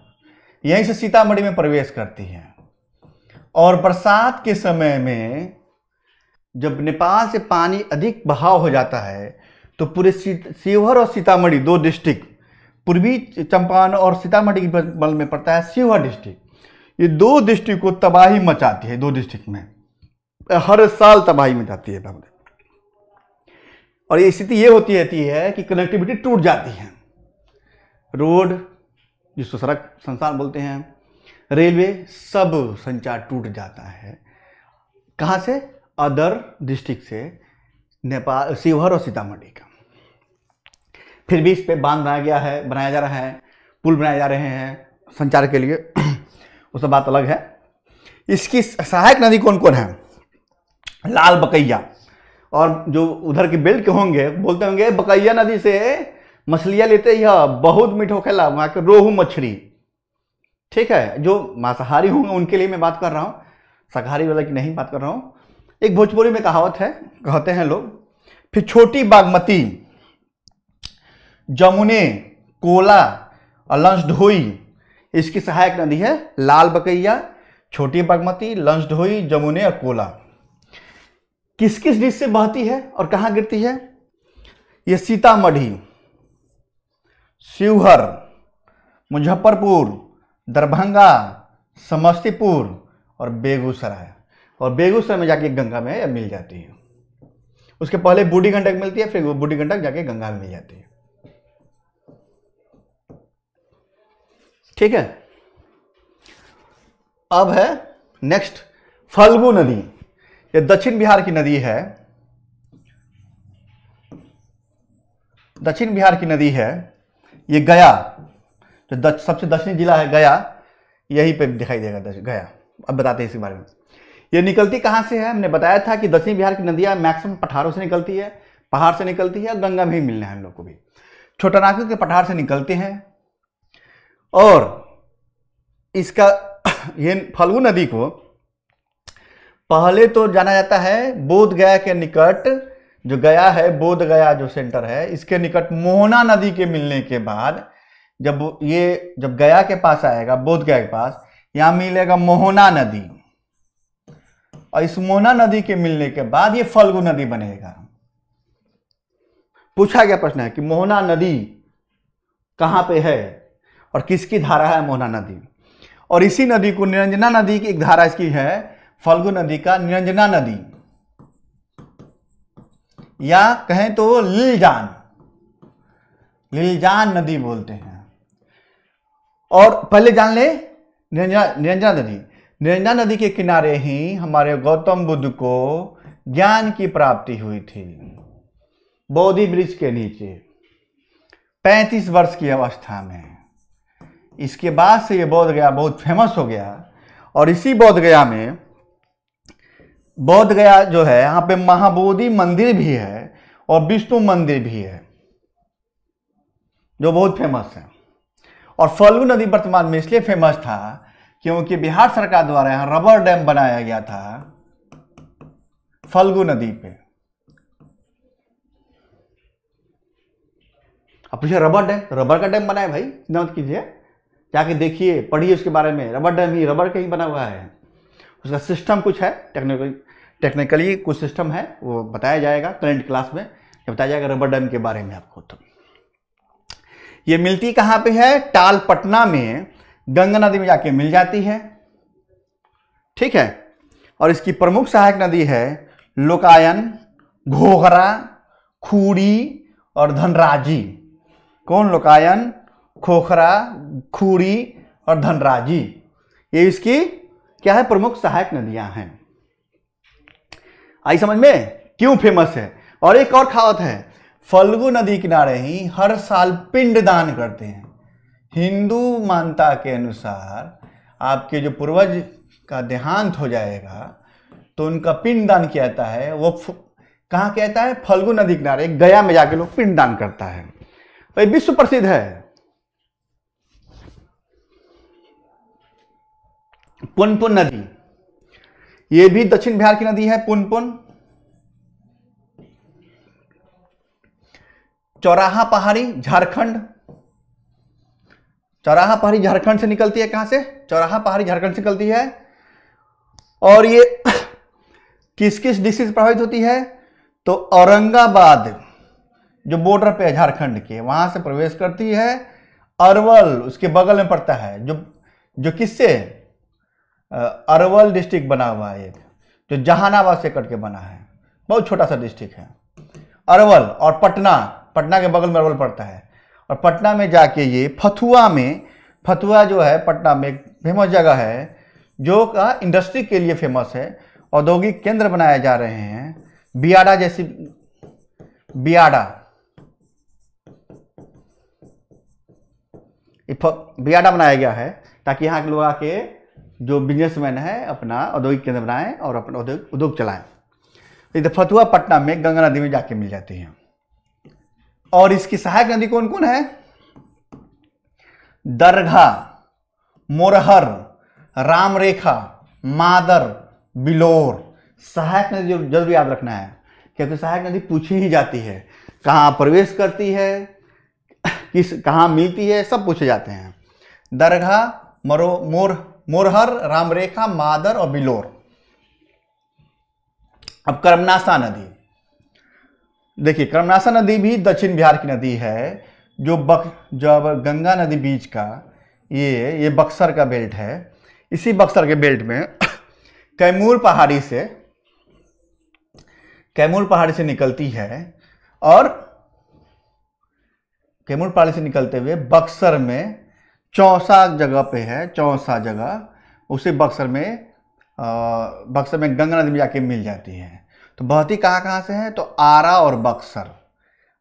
यहीं से सीतामढ़ी में प्रवेश करती है। और बरसात के समय में जब नेपाल से पानी अधिक बहाव हो जाता है तो पूरे शिवहर और सीतामढ़ी, दो डिस्ट्रिक्ट पूर्वी चंपारण और सीतामढ़ी के बल में पड़ता है शिवहर डिस्ट्रिक्ट ये दो डिस्ट्रिक्ट को तबाही मचाती है, दो डिस्ट्रिक्ट में। हर साल तबाही मचाती है और ये स्थिति ये होती रहती है कि कनेक्टिविटी टूट जाती है। रोड जिसको सड़क संसार बोलते हैं, रेलवे सब संचार टूट जाता है। कहाँ से? अदर डिस्ट्रिक्ट से, नेपाल, शिवहर और सीतामढ़ी का। फिर भी इस पर बाँध बनाया गया है, बनाया जा रहा है, पुल बनाए जा रहे हैं संचार के लिए। वो सब बात अलग है। इसकी सहायक नदी कौन कौन है? लाल बकैया। और जो उधर के बेल्ट के होंगे, बोलते होंगे बकैया नदी से मछलियाँ लेते ही बहुत मीठ खेला, वहाँ के रोहू मछली। ठीक है, जो मांसाहारी होंगे, उनके लिए मैं बात कर रहा हूँ। शाकाहारी वाला की नहीं बात कर रहा हूँ। एक भोजपुरी में कहावत है, कहते हैं लोग, फिर छोटी बागमती, जमुने, कोला और लंच ढोई इसकी सहायक नदी है, लाल बकैया, छोटी बागमती, लंच ढोई जमुने और कोला। किस किस डिश से बहती है और कहाँ गिरती है? ये सीतामढ़ी। शिवहर, मुजफ्फरपुर, दरभंगा, समस्तीपुर और बेगूसराय। और बेगूसराय में जाके गंगा में मिल जाती है। उसके पहले बूढ़ी गंडक मिलती है, फिर वो बूढ़ी गंडक जाके गंगा में मिल जाती है। ठीक है? अब है नेक्स्ट फल्गु नदी। ये दक्षिण बिहार की नदी है। दक्षिण बिहार की नदी है। ये गया जो दच, सबसे दक्षिणी जिला है गया यहीं पे दिखाई देगा गया। अब बताते हैं इसके बारे में। ये निकलती कहाँ से है? हमने बताया था कि दक्षिण बिहार की नदियाँ मैक्सिमम पठारों से निकलती है पहाड़ से निकलती है और गंगा में ही मिलने हैं हम लोग को भी। छोटा नागपुर के पठार से निकलते हैं और इसका ये फल्गु नदी को पहले तो जाना जाता है बोध गया के निकट जो गया है, बोध गया जो सेंटर है, इसके निकट मोहना नदी के मिलने के बाद जब ये, जब गया के पास आएगा, बोध गया के पास, यहाँ मिलेगा मोहना नदी। और इस मोहना नदी के मिलने के बाद ये फल्गु नदी बनेगा। पूछा गया प्रश्न है कि मोहना नदी कहाँ पे है और किसकी धारा है मोहना नदी? और इसी नदी को निरंजना नदी की एक धारा इसकी है, फल्गु नदी का निरंजना नदी। या कहें तो लीलजान। लीलजान नदी बोलते हैं। और पहले जान ले, निरंजना नदी। निरंजना नदी के किनारे ही हमारे गौतम बुद्ध को ज्ञान की प्राप्ति हुई थी। बोधि वृक्ष के नीचे। 35 वर्ष की अवस्था में। इसके बाद से ये बोध गया, बहुत फ़ेमस हो गया। और इसी बोध गया में बोध गया जो है, यहाँ पे महाबोधि मंदिर भी है और विष्णु मंदिर भी है, जो बहुत फ़ेमस है। और फल्गु नदी वर्तमान में इसलिए फ़ेमस था क्योंकि बिहार सरकार द्वारा यहाँ रबर डैम बनाया गया था फल्गु नदी पे। अब पूछे रबर डैम, रबर का डैम बनाया भाई? नोट कीजिए। जाके देखिए, पढ़िए उसके बारे में। रबर डैम ही, रबर का ही बना हुआ है। उसका सिस्टम कुछ है टेक्निकल टेक्निकली कुछ सिस्टम है, वो बताया जाएगा करंट क्लास में बताया जाएगा रबर डैम के बारे में आपको तो। ये मिलती कहाँ पे है? टाल पटना में, गंगा नदी में जाके मिल जाती है। ठीक है? और इसकी प्रमुख सहायक नदी है लोकायन, घोघरा खूड़ी और धनराजी। कौन लोकायन खोखरा खूड़ी और धनराजी? ये इसकी क्या है? प्रमुख सहायक नदियाँ हैं। आई समझ में? क्यों फ़ेमस है? और एक और खावत है, फल्गु नदी किनारे ही हर साल पिंड दान करते हैं। हिंदू मानता के अनुसार आपके जो पूर्वज का देहांत हो जाएगा तो उनका पिंड दान किया जाता है। वो कहाँ कहता है? फल्गु नदी किनारे, गया में जाके लोग पिंड दान करता है। तो विश्व प्रसिद्ध है। पुनपुन नदी ये भी दक्षिण बिहार की नदी है, पुनपुन। चौराहा पहाड़ी, झारखंड। चौराहा पहाड़ी झारखंड से निकलती है कहाँ से? चौराहा पहाड़ी झारखंड से निकलती है। और ये किस किस डिस्ट्रिक्ट से प्रभावित होती है? तो औरंगाबाद, जो बॉर्डर पे है झारखंड के, वहाँ से प्रवेश करती है। अरवल, उसके बगल में पड़ता है, जो जो किससे? अरवल डिस्ट्रिक्ट बना हुआ है एक, जो जहानाबाद से कट के बना है। बहुत छोटा सा डिस्ट्रिक्ट है। अरवल और पटना पटना के बगल में अरवल पड़ता है। और पटना में जाके ये फथुआ में फथुआ जो है, पटना में एक फ़ेमस जगह है, जो का इंडस्ट्री के लिए फ़ेमस है, औद्योगिक केंद्र बनाए जा रहे हैं, बियाडा जैसी, बियाडा। बियाडा बनाया गया है, ताकि यहाँ के लोग आके जो बिजनेसमैन है, अपना औद्योगिक केंद्र बनाएँ और अपना उद्योग उद्योग चलाएँ। इधर फतुआ पटना में गंगा नदी में जाके मिल जाती हैं। और इसकी सहायक नदी कौन कौन है? दरघा मोरहर, रामरेखा, मादर, बिलोर। सहायक नदी ज़रूर याद रखना है, क्योंकि सहायक नदी पूछी ही जाती है, कहाँ प्रवेश करती है, किस, कहाँ मिलती है, सब पूछे जाते हैं। दरगाह, मरो, मोर मोरहर, रामरेखा, मादर और बिलोर। अब कर्मनाशा नदी। देखिए कर्मनाशा नदी भी दक्षिण बिहार की नदी है, जो बक, जब गंगा नदी बीच का, ये ये बक्सर का बेल्ट है। इसी बक्सर के बेल्ट में कैमूर पहाड़ी से, कैमूर पहाड़ी से निकलती है और कैमूर पहाड़ी से निकलते हुए बक्सर में चौसा जगह पे है चौसा जगह। उसे बक्सर में बक्सर में गंगा नदी में जाके मिल जाती है। तो बहती कहाँ कहाँ से है? तो आरा और बक्सर।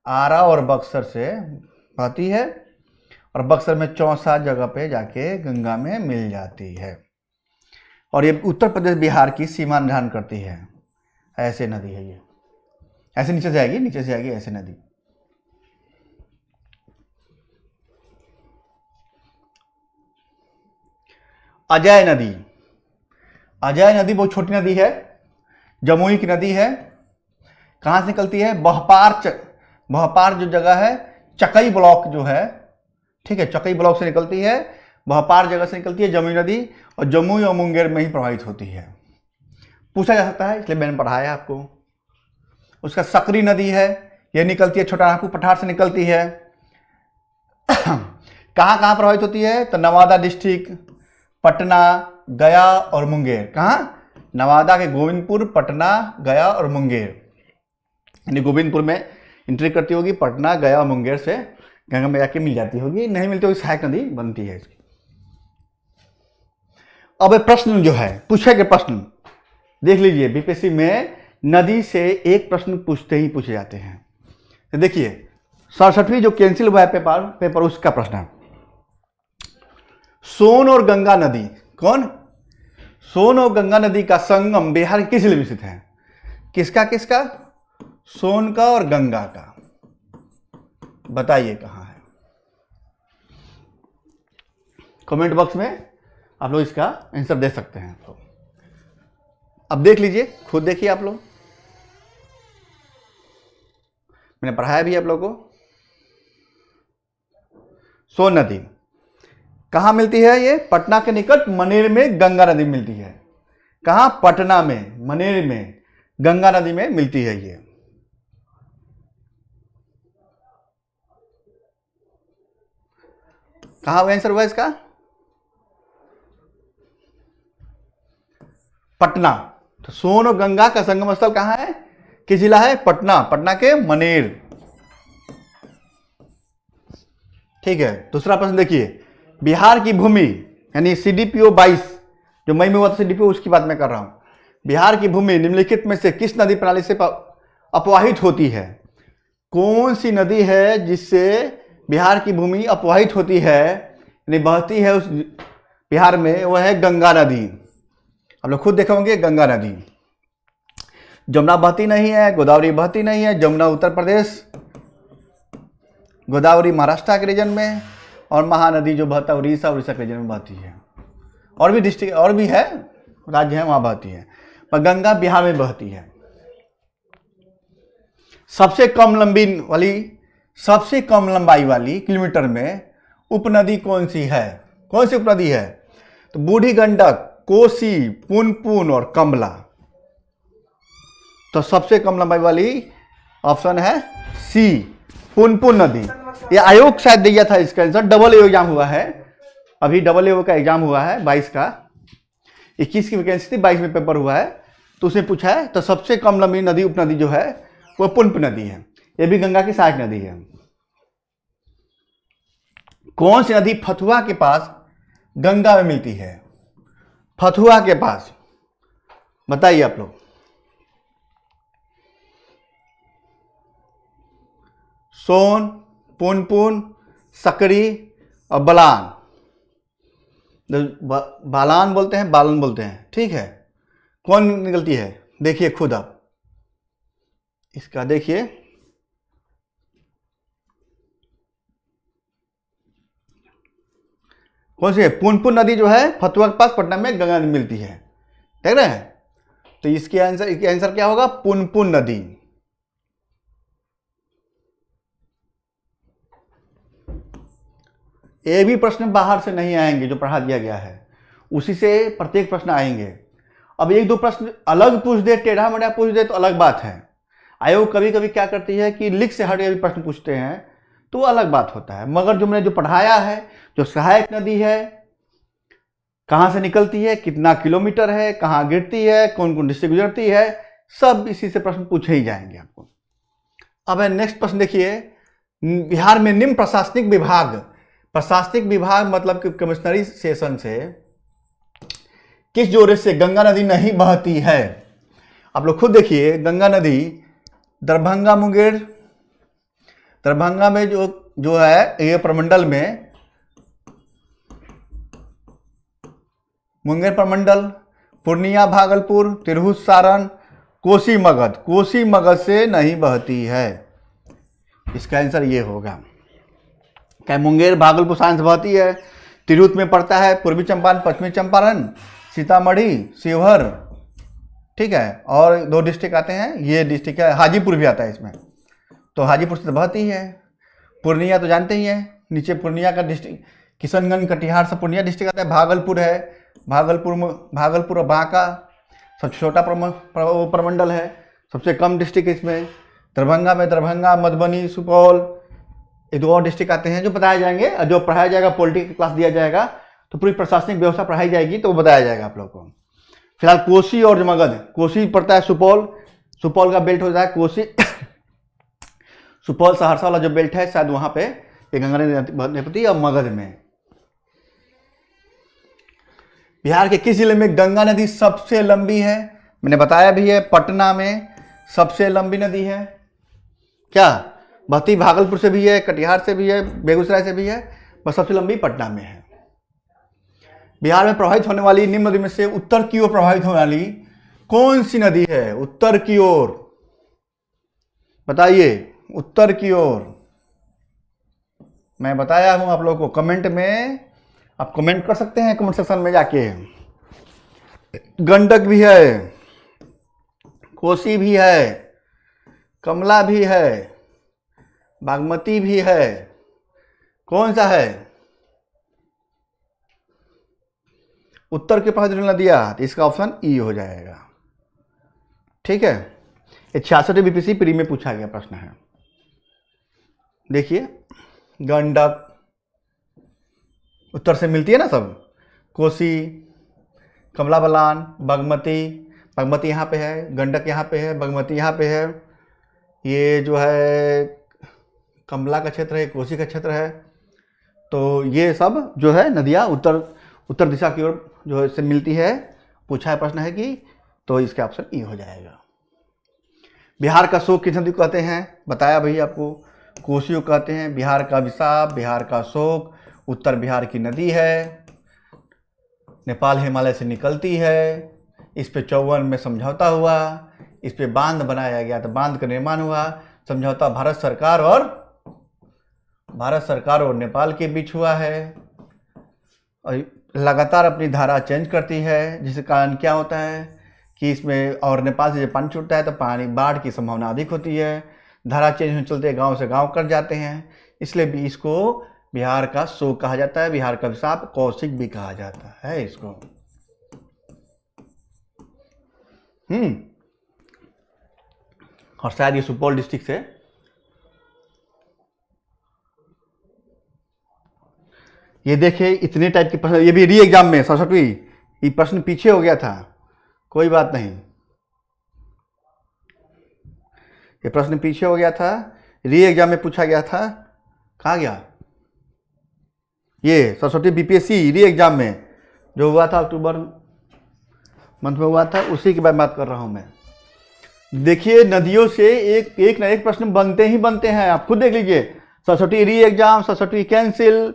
आरा और बक्सर से बहती है और बक्सर में चौसा जगह पे जाके गंगा में मिल जाती है। और ये उत्तर प्रदेश बिहार की सीमा निर्धारण करती है। ऐसे नदी है ये। ऐसे नीचे से आएगी? नीचे से आएगी ऐसे नदी। अजय नदी। अजय नदी बहुत छोटी नदी है, जमुई की नदी है। कहाँ से निकलती है? बहपार च बहपार जो जगह है, चकई ब्लॉक जो है, ठीक है, चकई ब्लॉक से निकलती है। बहपार जगह से निकलती है जमुई नदी और जमुई और मुंगेर में ही प्रभावित होती है। पूछा जा सकता है, इसलिए मैंने पढ़ाया आपको। उसका सकरी नदी है यह निकलती है छोटा नागपुर पठार से निकलती है। कहाँ कहाँ प्रभावित होती है? तो नवादा डिस्ट्रिक्ट पटना, गया और मुंगेर। कहाँ? नवादा के गोविंदपुर, पटना, गया और मुंगेर। यानी गोविंदपुर में एंट्री करती होगी, पटना, गया और मुंगेर से गंगा में जाके मिल जाती होगी। नहीं मिलती होगी, सहायक नदी बनती है इसकी। अब प्रश्न जो है, पूछे गए प्रश्न। देख लीजिए बीपीएससी में नदी से एक प्रश्न पूछते ही पूछे जाते हैं। तो देखिए, सड़सठवीं जो कैंसिल हुआ है पेपर पेपर उसका प्रश्न है। सोन और गंगा नदी, कौन? सोन और गंगा नदी का संगम बिहार किसमें स्थित है? किसका किसका? सोन का और गंगा का। बताइए कहाँ है? कमेंट बॉक्स में आप लोग इसका आंसर दे सकते हैं। तो अब देख लीजिए, खुद देखिए आप लोग। मैंने पढ़ाया भी आप लोगों को। सोन नदी। कहाँ मिलती है ये? पटना के निकट मनेर में गंगा नदी मिलती है। कहाँ? पटना में, मनेर में गंगा नदी में मिलती है ये। कहाँ आंसर हुआ इसका? पटना। तो सोन और गंगा का संगम स्थल कहाँ है? कि जिला है? पटना। पटना के मनेर। ठीक है, दूसरा प्रश्न देखिए। बिहार की भूमि, यानी सीडीपीओ 22 जो मई में हुआ था सीडीपीओ उसकी बात मैं कर रहा हूँ। बिहार की भूमि निम्नलिखित में से किस नदी प्रणाली से अपवाहित होती है? कौन सी नदी है जिससे बिहार की भूमि अपवाहित होती है? यानी बहती है उस बिहार में, वह है गंगा नदी। आप लोग खुद देखे होंगे गंगा नदी। जमुना बहती नहीं है, गोदावरी बहती नहीं है, जमुना उत्तर प्रदेश, गोदावरी महाराष्ट्र के रीजन में और महानदी जो बहता है उड़ीसा उड़ीसा के रीजन में बहती है। और भी डिस्ट्रिक्ट और भी है, राज्य है, वहाँ बहती है। पर गंगा बिहार में बहती है। सबसे कम लंबी वाली, सबसे कम लंबाई वाली किलोमीटर में उपनदी कौन सी है? कौन सी उपनदी है? तो बूढ़ी गंडक, कोसी, पुनपुन और कमला। तो सबसे कम लंबाई वाली ऑप्शन है सी, पुनपुन नदी। ये आयोग शायद दिया था इसका आंसर डबल ए एग्ज़ाम हुआ है। अभी डबल ए का एग्ज़ाम हुआ है, बाईस का। इक्कीस की वैकेंसी थी, बाईस में पेपर हुआ है। तो उसने पूछा है तो सबसे कम लंबी नदी, उपनदी जो है, वो पुनप नदी है। ये भी गंगा की सहायक नदी है। कौन सी नदी फथुआ के पास गंगा में मिलती है? फथुआ के पास। बताइए आप लोग। सोन पुनपुन सकरी और बलान। तो ब- बालान बोलते हैं, बालन बोलते हैं। ठीक है? कौन निकलती है? देखिए खुद आप। इसका देखिए। कौन सी है? पुनपुन नदी जो है फतुआ के पास पटना में गंगा नदी मिलती है। रहे हैं? तो इसके आंसर इसके आंसर क्या होगा? पुनपुन नदी। एक भी प्रश्न बाहर से नहीं आएँगे जो पढ़ा दिया गया है। उसी से प्रत्येक प्रश्न आएँगे। अब एक दो प्रश्न अलग पूछ दे, टेढ़ा मेढ़ा पूछ दे तो अलग बात है। आयोग कभी कभी क्या करती है कि लिख से हट भी प्रश्न पूछते हैं तो अलग बात होता है। मगर जो मैंने जो पढ़ाया है, जो सहायक नदी है, कहाँ से निकलती है, कितना किलोमीटर है, कहाँ गिरती है कौन कौन डिस्ट्रिक्ट गुजरती है, सब इसी से प्रश्न पूछे ही जाएँगे आपको। अब नेक्स्ट प्रश्न देखिए। बिहार में निम्न प्रशासनिक विभाग प्रशासनिक विभाग मतलब कि कमिश्नरी सेशन से किस जोरे से गंगा नदी नहीं बहती है? आप लोग खुद देखिए, गंगा नदी दरभंगा मुंगेर, दरभंगा में जो जो है, ये प्रमंडल में, मुंगेर प्रमंडल, पूर्णिया भागलपुर, तिरहुत सारण, कोसी मगध कोसी मगध से नहीं बहती है। इसका आंसर ये होगा। क्या मुंगेर भागलपुर सारण से बहती है तिरहुत में पड़ता है पूर्वी चंपारण, पश्चिमी चंपारण, सीतामढ़ी, शिवहर, ठीक है, और दो डिस्ट्रिक्ट आते हैं, ये डिस्ट्रिक्ट है, हाजीपुर भी आता है इसमें। तो हाजीपुर से तो बहुत ही है पूर्णिया तो जानते ही हैं, नीचे पूर्णिया का डिस्ट्रिक्ट किशनगंज, कटिहार से पूर्णिया डिस्ट्रिक्ट आता है, भागलपुर है, भागलपुर में, भागलपुर और बांका सबसे छोटा प्रमंडल है, सबसे कम डिस्ट्रिक्ट इसमें, दरभंगा में दरभंगा, मधुबनी, सुपौल ये दो और डिस्ट्रिक्ट आते हैं जो बताए जाएँगे। जो पढ़ाया जाएगा पॉलिटिकल क्लास दिया जाएगा तो पूरी प्रशासनिक व्यवस्था पढ़ाई जाएगी तो वो बताया जाएगा आप लोग को। फ़िलहाल कोसी और मगध, कोसी पड़ता है सुपौल। सुपौल का बेल्ट होता है कोसी। सुपौल, सहरसा वाला जो बेल्ट है, शायद वहाँ पे गंगा नदी और मगध में। बिहार के किस ज़िले में गंगा नदी सबसे लंबी है? मैंने बताया भी है, पटना में सबसे लंबी नदी है। क्या? बहती भागलपुर से भी है, कटिहार से भी है, बेगूसराय से भी है बस सबसे लंबी पटना में है। बिहार में प्रभावित होने वाली निम्न नदी में से उत्तर की ओर प्रभावित होने वाली कौन सी नदी है? उत्तर की ओर। बताइए, उत्तर की ओर। मैं बताया हूँ आप लोगों को कमेंट में आप कमेंट कर सकते हैं कमेंट सेक्शन में जाके। गंडक भी है, कोसी भी है, कमला भी है बागमती भी है। कौन सा है? उत्तर के पास जो नदियाँ तो इसका ऑप्शन ई हो जाएगा। ठीक है? ये छियासठ बीपीसी प्री में पूछा गया प्रश्न है। देखिए, गंडक, उत्तर से मिलती है ना सब? कोसी कमला बलान बागमती बागमती यहाँ पे है, गंडक यहाँ पे है, बागमती यहाँ पे है। ये जो है कमला का क्षेत्र है, कोसी का क्षेत्र है। तो ये सब जो है नदियाँ उत्तर उत्तर दिशा की ओर जो है इससे मिलती है। पूछा है प्रश्न है कि तो इसका ऑप्शन ई हो जाएगा। बिहार का शोक किस नदी को कहते हैं? बताया भाई आपको। कोसियों कहते हैं बिहार का विषाप बिहार का शोक। उत्तर बिहार की नदी है। नेपाल हिमालय से निकलती है। इस पे चौवन में समझौता हुआ। इस पे बाँध बनाया गया तो बाँध का निर्माण हुआ। समझौता भारत सरकार और भारत सरकार और नेपाल के बीच हुआ है। और लगातार अपनी धारा चेंज करती है, जिसके कारण क्या होता है कि इसमें और नेपाल से जब पानी छूटता है तो पानी बाढ़ की संभावना अधिक होती है। धारा चेंज होने चलते गाँव से गाँव कट जाते हैं। इसलिए भी इसको बिहार का शोक कहा जाता है। बिहार का विषाप कौशिक भी कहा जाता है इसको। हम्म। और शायद ये सुपौल डिस्ट्रिक्ट से ये देखिए इतने टाइप के प्रश्न, ये भी री एग्ज़ाम में, सरस्वती, ये प्रश्न पीछे हो गया था। कोई बात नहीं। ये प्रश्न पीछे हो गया था री एग्ज़ाम में पूछा गया था, कहा गया? ये सरस्वती बीपीएससी री एग्ज़ाम में, जो हुआ था अक्टूबर मंथ में हुआ था, उसी की बात कर रहा हूँ मैं। देखिए, नदियों से एक एक ना एक प्रश्न बनते ही बनते हैं। आप खुद देख लीजिए, Saraswati re exam Saraswati cancel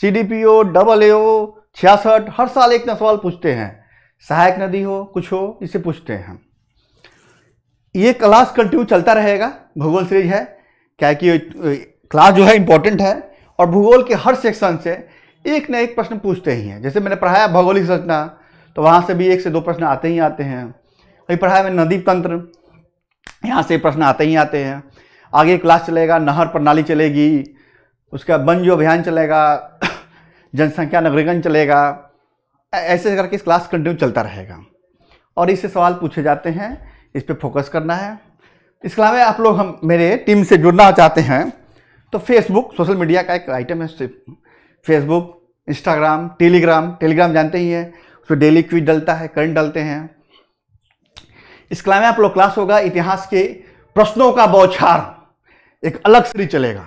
C D P O double A O छियासठ, हर साल एक ना सवाल पूछते हैं। सहायक नदी हो, कुछ हो, इसे पूछते हैं ये क्लास कंटिन्यू चलता रहेगा, भूगोल सीरीज़ है, क्या कि क्लास जो है इंपॉर्टेंट है, और भूगोल के हर सेक्शन से एक ना एक प्रश्न पूछते ही हैं। जैसे मैंने पढ़ाया भौगोलिक संरचना तो वहाँ से भी एक से दो प्रश्न आते ही आते हैं। अभी पढ़ाया में नदी तंत्र, यहाँ से प्रश्न आते ही आते हैं। आगे क्लास चलेगा, नहर प्रणाली चलेगी उसका वन जो अभियान चलेगा, जनसंख्या नगरीकरण चलेगा ऐसे करके इस क्लास कंटिन्यू चलता रहेगा। और इससे सवाल पूछे जाते हैं, इस पर फोकस करना है। इसके अलावा आप लोग हम, मेरे टीम से जुड़ना चाहते हैं तो फेसबुक सोशल मीडिया का एक आइटम है फेसबुक इंस्टाग्राम टेलीग्राम टेलीग्राम जानते ही हैं, उसमें डेली क्विज डलता है करंट डलते हैं। इसके अलावा आप लोग क्लास होगा, इतिहास के प्रश्नों का बौछार, एक अलग सीरीज़ चलेगा।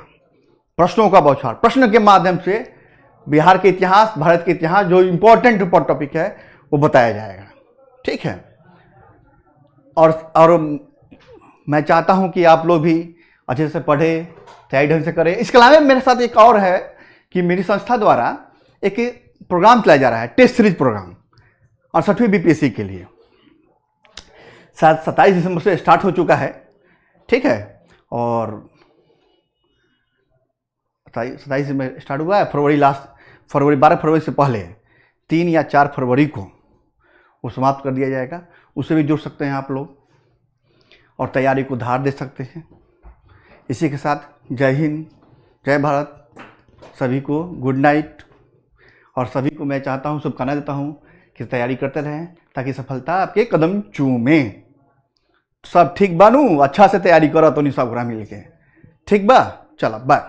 प्रश्नों का बौछार। प्रश्न के माध्यम से बिहार के इतिहास, भारत के इतिहास, जो इंपॉर्टेंट टॉपिक है, वो बताया जाएगा। ठीक है? और और मैं चाहता हूँ कि आप लोग भी अच्छे से पढ़े तैयारी ढंग से करें। इसके अलावा मेरे साथ एक और है कि मेरी संस्था द्वारा एक प्रोग्राम चलाया जा रहा है टेस्ट सीरीज़ प्रोग्राम और छठवीं बीपीएससी के लिए। शायद सत्ताईस दिसंबर से स्टार्ट हो चुका है। ठीक है? और सत्ताईस में स्टार्ट हुआ है, फरवरी लास्ट फरवरी बारह फरवरी से पहले, तीन या चार फरवरी को वो समाप्त कर दिया जाएगा। उससे भी जुड़ सकते हैं आप लोग और तैयारी को धार दे सकते हैं। इसी के साथ जय हिंद, जय भारत। सभी को गुड नाइट और सभी को मैं चाहता हूँ शुभकामना देता हूँ कि तैयारी करते रहें ताकि सफलता आपके कदम चूमे। सब ठीक बानू? अच्छा से तैयारी करो तो नहीं सब मिल के। ठीक बा? चलो बाय